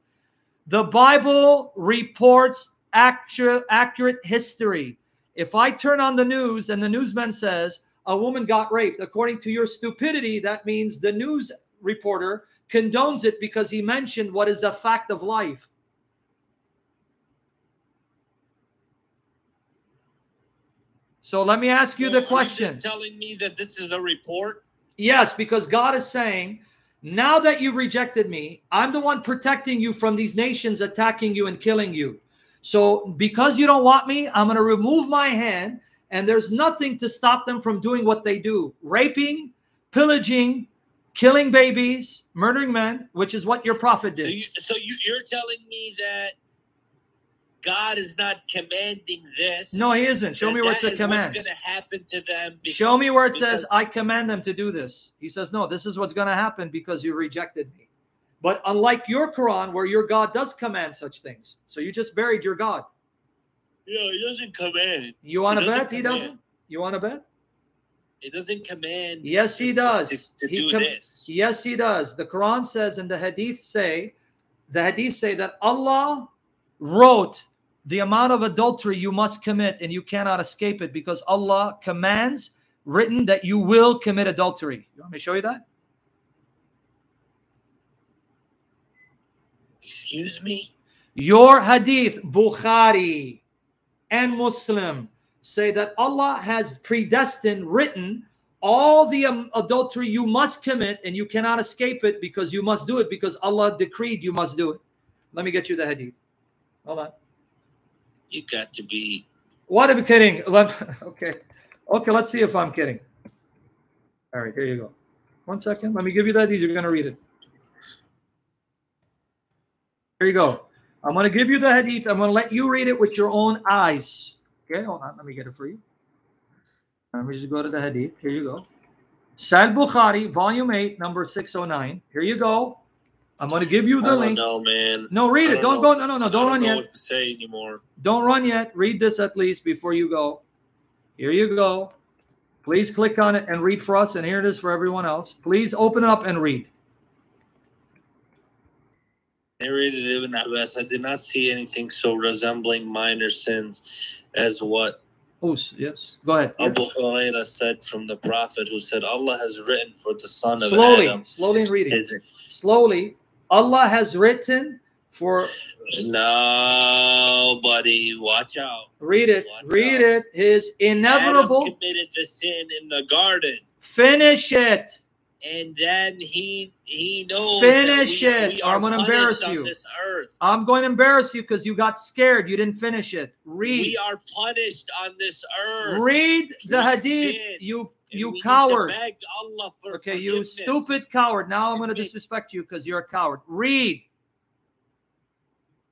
The Bible reports accurate, accurate history. If I turn on the news and the newsman says a woman got raped, according to your stupidity, that means the news reporter condones it because he mentioned what is a fact of life. So let me ask you So the are question. just telling me that this is a report? Yes, because God is saying, now that you've rejected me, I'm the one protecting you from these nations attacking you and killing you. So, because you don't want me, I'm going to remove my hand, and there's nothing to stop them from doing what they do raping, pillaging, killing babies, murdering men, which is what your prophet So, did. you, so you, you're telling me that God is not commanding this? No, he isn't. Show me where it's a is What's going to happen to them? because- Show me where it says, I command them to do this. He says, No, this is what's going to happen because you rejected me. But unlike your Quran, where your God does command such things, so you just buried your God. Yeah, he doesn't command. You want to bet? He doesn't. You want to bet? It doesn't command. Yes, he does. To, to He do com- this. Yes, he does. The Quran says, and the Hadith say, the Hadith say that Allah wrote the amount of adultery you must commit, and you cannot escape it because Allah commands written that you will commit adultery. You want me to show you that? Excuse me. Your Hadith, Bukhari and Muslim say that Allah has predestined, written all the um, adultery you must commit and you cannot escape it because you must do it because Allah decreed you must do it. Let me get you the Hadith. Hold on. You got to be. What am I kidding? Okay. Okay, let's see if I'm kidding. All right, here you go. One second. Let me give you Hadith. You're going to read it. Here you go. I'm going to give you the Hadith. I'm going to let you read it with your own eyes. Okay, hold on. Let me get it for you. Let me just go to the Hadith. Here you go. Sahih Bukhari, Volume 8, number 609. Here you go. I'm going to give you the don't link. No, man. No, read it. Don't know. go. No, no, no. I Don't run yet. what to say anymore. Don't run yet. Read this at least before you go. Here you go. Please click on it and read for us. And here it is for everyone else. Please open it up and read. Narrated Ibn Abbas, I did not see anything so resembling minor sins as what Oh, yes. Go ahead. Abu Yes. Huraira said from the Prophet, who said, Allah has written for the son of Slowly, Adam. slowly in reading. Slowly. Allah has written for, no, buddy, watch out. read it, Watch read out. it, his inevitable, Adam committed the sin in the garden. finish it. And then he he knows Finish we, it, we I'm gonna embarrass you. this earth. I'm going to embarrass you because you got scared. You didn't finish it. Read. We are punished on this earth. Read the We hadith, sin, you you to coward. beg Allah for Okay, you stupid coward. Now I'm going to disrespect you because you're a coward. Read.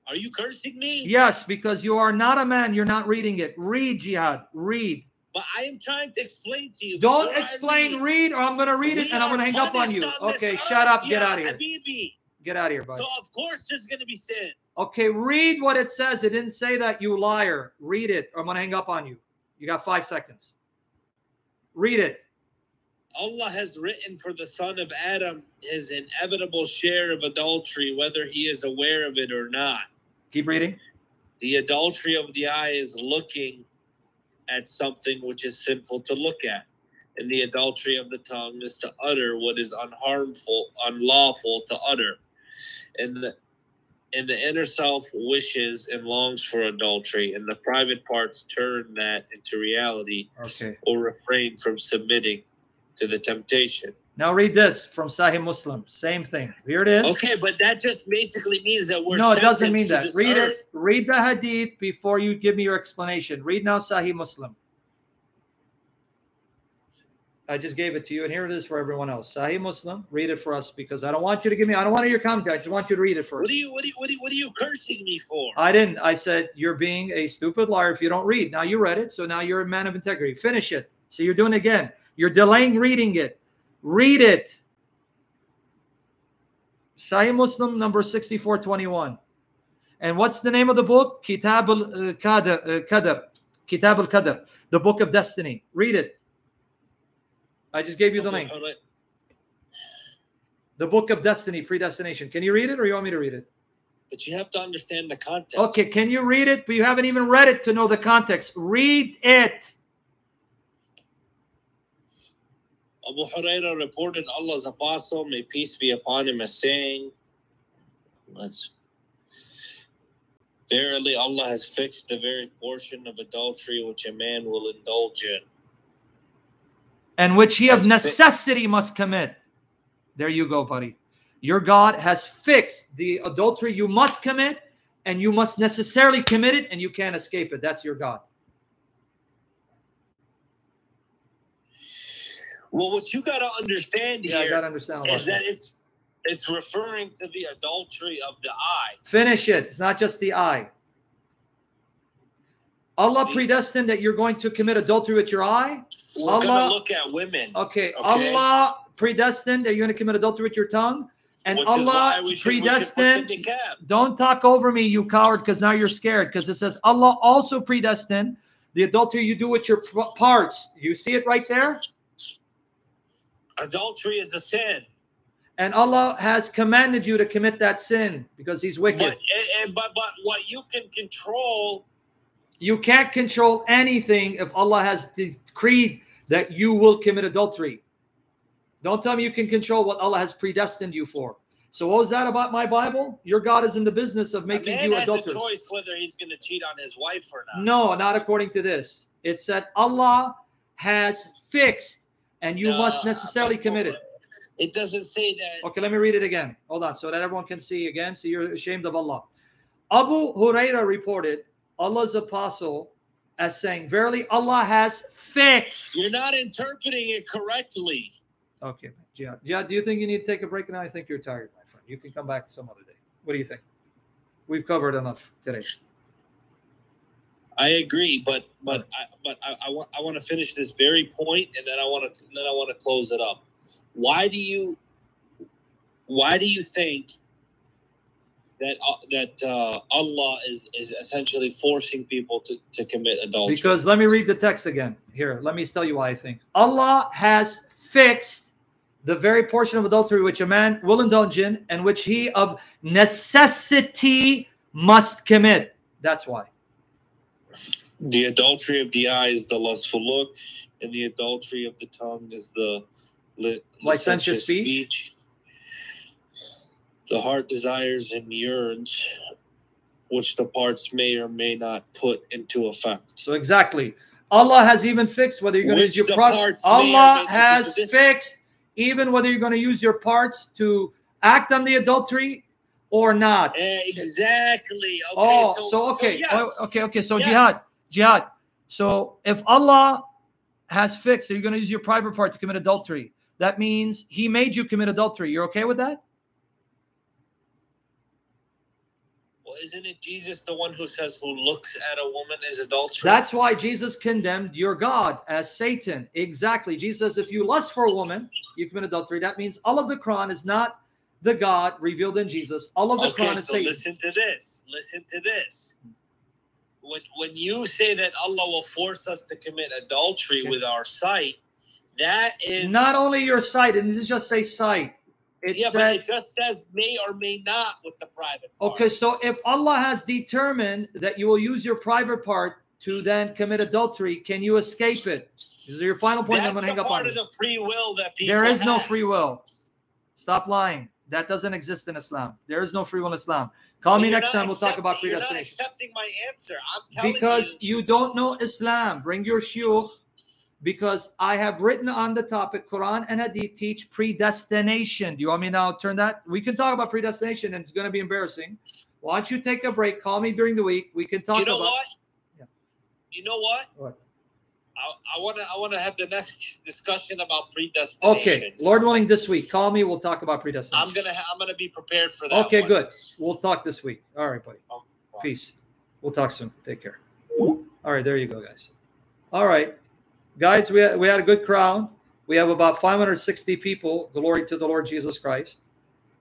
Are you cursing me? Yes, because you are not a man. You're not reading it. Read, Jihad. Read. But I am trying to explain to you. Don't explain, read. or I'm going to read it and I'm going to hang up on you. this Okay, shut up. Get ya out of here. Habibi. Get out of here, bud. So of course there's gonna be sin. Okay, read what it says. It didn't say that, you liar. Read it, or I'm going to hang up on you. You got five seconds. Read it. Allah has written for the son of Adam his inevitable share of adultery, whether he is aware of it or not. Keep reading. The adultery of the eye is looking at something which is sinful to look at. And the adultery of the tongue is to utter what is unharmful, unlawful to utter. And the and the inner self wishes and longs for adultery, and the private parts turn that into reality Okay. or refrain from submitting to the temptation. Now read this from Sahih Muslim. Same thing. Here it is. Okay, but that just basically means that we're no, it doesn't mean that. Read earth. it. Read the hadith before you give me your explanation. Read now Sahih Muslim. I just gave it to you, and here it is for everyone else. Sahih Muslim. Read it for us because I don't want you to give me. I don't want to hear your commentary. I just want you to read it What first. are you what are you what are you, what are you cursing me for? I didn't. I said you're being a stupid liar if you don't read. Now you read it, so now you're a man of integrity. Finish it. So you're doing it again. You're delaying reading it. Read it. Sahih Muslim number 6421. And what's the name of the book? Kitab al-Qadr. Uh. Kitab al-Qadr. The book of destiny. Read it. I just gave you the link. The book of destiny, predestination. Can you read it or you want me to read it? But you have to understand the context. Okay, can you read it? But you haven't even read it to know the context. Read it. Abu Huraira reported Allah's apostle, may peace be upon him, as saying, Let's Verily, Allah has fixed the very portion of adultery which a man will indulge in. And which he of necessity must commit. There you go, buddy. Your God has fixed the adultery you must commit, and you must necessarily commit it, and you can't escape it. That's your God. Well, what you got to understand Yeah, I gotta understand is that that. it's it's referring to the adultery of the eye. Finish it. It's not just the eye. Allah predestined that you're going to commit adultery with your eye. We're Allah- to look at women. Okay. Okay. Allah predestined that you're going to commit adultery with your tongue. And Which Allah why should- we should put the predestined. Don't talk over me, you coward, because now you're scared. Because it says Allah also predestined the adultery you do with your parts. You see it right there? Adultery is a sin. And Allah has commanded you to commit that sin because He's wicked. But, and, and- but but what you can control, You can't control anything if Allah has decreed that you will commit adultery. Don't tell me you can control what Allah has predestined you for. So what was that about my Bible? Your God is in the business of making a man you has a choice whether he's going to cheat on his wife or not. No, not according to this. It said Allah has fixed, and you must necessarily commit it. It doesn't say that. Okay, let me read it again. Hold on, so that everyone can see again. So you're ashamed of Allah. Abu Huraira reported Allah's apostle as saying, "Verily, Allah has fixed." You're not interpreting it correctly. Okay, Jihad. Jihad, do you think you need to take a break now? I think you're tired, my friend. You can come back some other day. What do you think? We've covered enough today. I agree, but but I, but I, I want I want to finish this very point, and then I want to then I want to close it up. Why do you why do you think that uh, that uh, Allah is is essentially forcing people to, to commit adultery? Because let me read the text again. Here, let me tell you why I think. Allah has fixed the very portion of adultery which a man will indulge in and which he of necessity must commit. That's why. the adultery of the eye is the lustful look, and the adultery of the tongue is the li- Licentious speech. The heart desires and yearns, which the parts may or may not put into effect. So exactly. Allah has even fixed whether you're going to use your parts. parts may or may Allah has fixed even whether you're going to use your parts to act on the adultery or not. Exactly. Okay. oh, so, so, okay, yes. Oh, okay, okay. So Yes. jihad, jihad. So if Allah has fixed that you're going to use your private part to commit adultery, that means He made you commit adultery. You're okay with that? Isn't it Jesus the one who says, "Who looks at a woman is adultery"? That's why Jesus condemned your God as Satan. Exactly. Jesus says, if you lust for a woman, you commit adultery. That means all of the Quran is not the God revealed in Jesus. All of the okay. Quran is So Satan. listen to this. Listen to this. When when you say that Allah will force us to commit adultery Okay. with our sight, that is Not only your sight, and it doesn't just say sight. It yeah, but it just says may or may not with the private. part. okay, so if Allah has determined that you will use your private part to then commit adultery, can you escape it? This is your final point. That's I'm going to hang up part on you. of the free will that people. There is no free will. Stop lying. That doesn't exist in Islam. There is no free will in Islam. Call But me next time. We'll talk about accepting- You're not accepting my answer. I'm telling Because you. you don't know Islam. Bring your shiur. Because I have written on the topic, Quran and Hadith teach predestination. Do you want me now to turn that? We can talk about predestination and it's going to be embarrassing. Why don't you take a break? Call me during the week. We can talk You know about what? Yeah. You know what? What? I want to. I want to have the next discussion about predestination. Okay, Lord willing, this week. Call me. We'll talk about predestination. I'm gonna. I'm gonna be prepared for that. Okay, one. good. We'll talk this week. All right, buddy. Oh, wow. Peace. We'll talk soon. Take care. All right, there you go, guys. All right, guys, we had, we had a good crowd. We have about 560 people. Glory to the Lord Jesus Christ.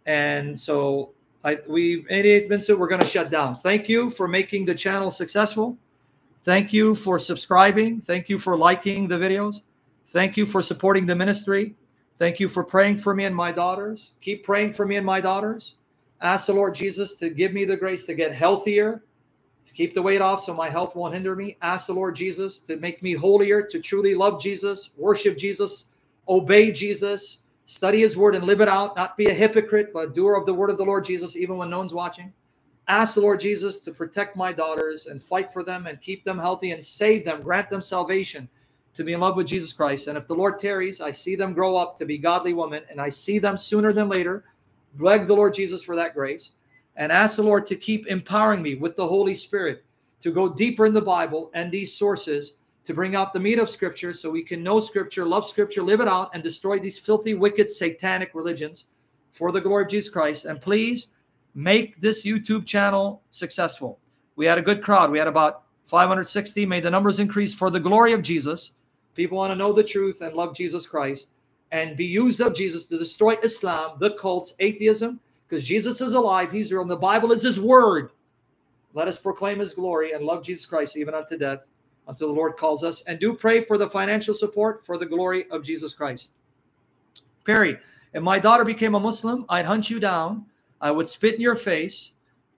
And so I we 88 minutes. We're going to shut down. Thank you for making the channel successful. Thank you for subscribing. Thank you for liking the videos. Thank you for supporting the ministry. Thank you for praying for me and my daughters. Keep praying for me and my daughters. Ask the Lord Jesus to give me the grace to get healthier, to keep the weight off so my health won't hinder me. Ask the Lord Jesus to make me holier, to truly love Jesus, worship Jesus, obey Jesus, study his word and live it out, not be a hypocrite, but a doer of the word of the Lord Jesus, even when no one's watching. Ask the Lord Jesus to protect my daughters and fight for them and keep them healthy and save them, grant them salvation to be in love with Jesus Christ. And if the Lord tarries, I see them grow up to be godly women and I see them sooner than later. Beg the Lord Jesus for that grace and ask the Lord to keep empowering me with the Holy Spirit to go deeper in the Bible and these sources to bring out the meat of Scripture so we can know Scripture, love Scripture, live it out, and destroy these filthy, wicked, satanic religions for the glory of Jesus Christ. And please make this YouTube channel successful. We had a good crowd. We had about 560. May the numbers increase for the glory of Jesus. People want to know the truth and love Jesus Christ. and be used of Jesus to destroy Islam, the cults, atheism, because Jesus is alive, he's real, and the Bible is his word. Let us proclaim his glory and love Jesus Christ even unto death, until the Lord calls us. And do pray for the financial support for the glory of Jesus Christ. Perry, if my daughter became a Muslim, I'd hunt you down. I would spit in your face.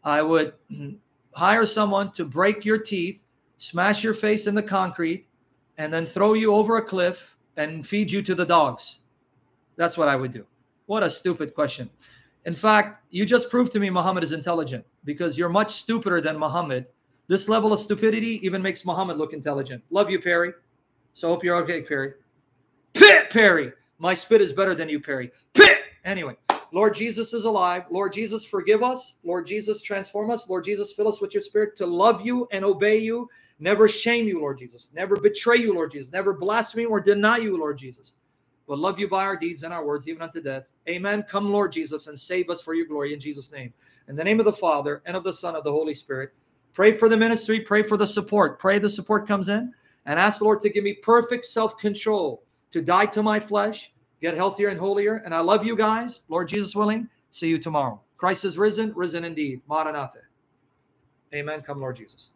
I would hire someone to break your teeth, smash your face in the concrete, and then throw you over a cliff and feed you to the dogs. That's what I would do. What a stupid question. In fact, you just proved to me Muhammad is intelligent because you're much stupider than Muhammad. This level of stupidity even makes Muhammad look intelligent. Love you, Perry. So hope you're okay, Perry. Pit, Perry. My spit is better than you, Perry. Pit. Anyway, Lord Jesus is alive. Lord Jesus, forgive us. Lord Jesus, transform us. Lord Jesus, fill us with your spirit to love you and obey you. Never shame you, Lord Jesus. Never betray you, Lord Jesus. Never blaspheme or deny you, Lord Jesus will love you by our deeds and our words, even unto death. Amen. Come, Lord Jesus, and save us for your glory in Jesus' name. In the name of the Father, and of the Son, of the Holy Spirit. Pray for the ministry, pray for the support. Pray the support comes in, and ask the Lord to give me perfect self control to die to my flesh, get healthier and holier. And I love you guys, Lord Jesus willing. See you tomorrow. Christ is risen, risen indeed. Maranatha. Amen. Come, Lord Jesus.